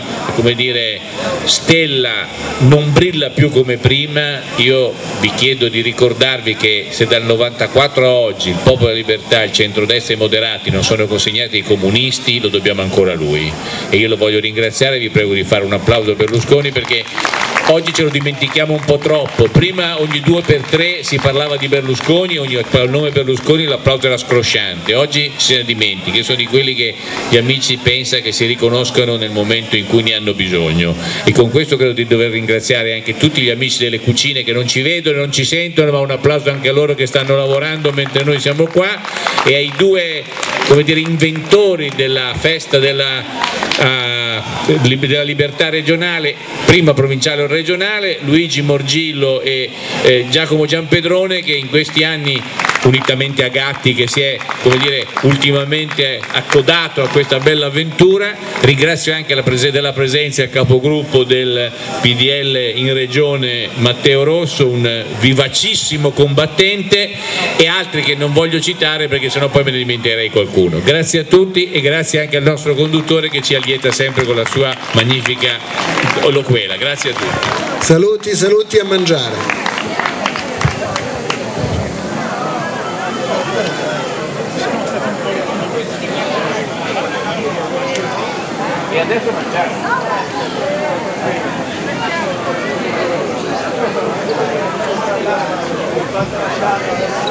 Speaker 6: dire, stella non brilla più come prima, io vi chiedo di ricordarvi che se dal 94 a oggi il Popolo della Libertà, il centrodestra e i moderati non sono consegnati ai comunisti, lo dobbiamo ancora a lui. E io lo voglio ringraziare vi prego di fare un applauso a Berlusconi perché oggi ce lo dimentichiamo un po' troppo, prima ogni due per tre si parlava di Berlusconi, ogni nome Berlusconi l'applauso era scrosciante, oggi se ne dimentica, sono di quelli che gli amici pensano che si riconoscano nel momento in cui ne hanno bisogno. E con questo credo di dover ringraziare anche tutti gli amici delle cucine che non ci vedono e non ci sentono, ma un applauso anche a loro che stanno lavorando mentre noi siamo qua. E ai due dire, inventori della festa della, uh, della libertà regionale, prima provinciale o regionale, Luigi Morgillo e eh, Giacomo Giampedrone che in questi anni unitamente a Gatti che si è dire, ultimamente accodato a questa bella avventura. Ringrazio anche la pres- della presenza il capogruppo del PDL in regione Matteo Rosso, un vivacissimo combattente e altri che non voglio citare perché sennò poi me ne dimenticherei qualcuno. Grazie a tutti e grazie anche al nostro conduttore che ci allieta sempre con la sua magnifica loquela. Grazie a tutti.
Speaker 2: Saluti, saluti a mangiare.
Speaker 3: Thank you.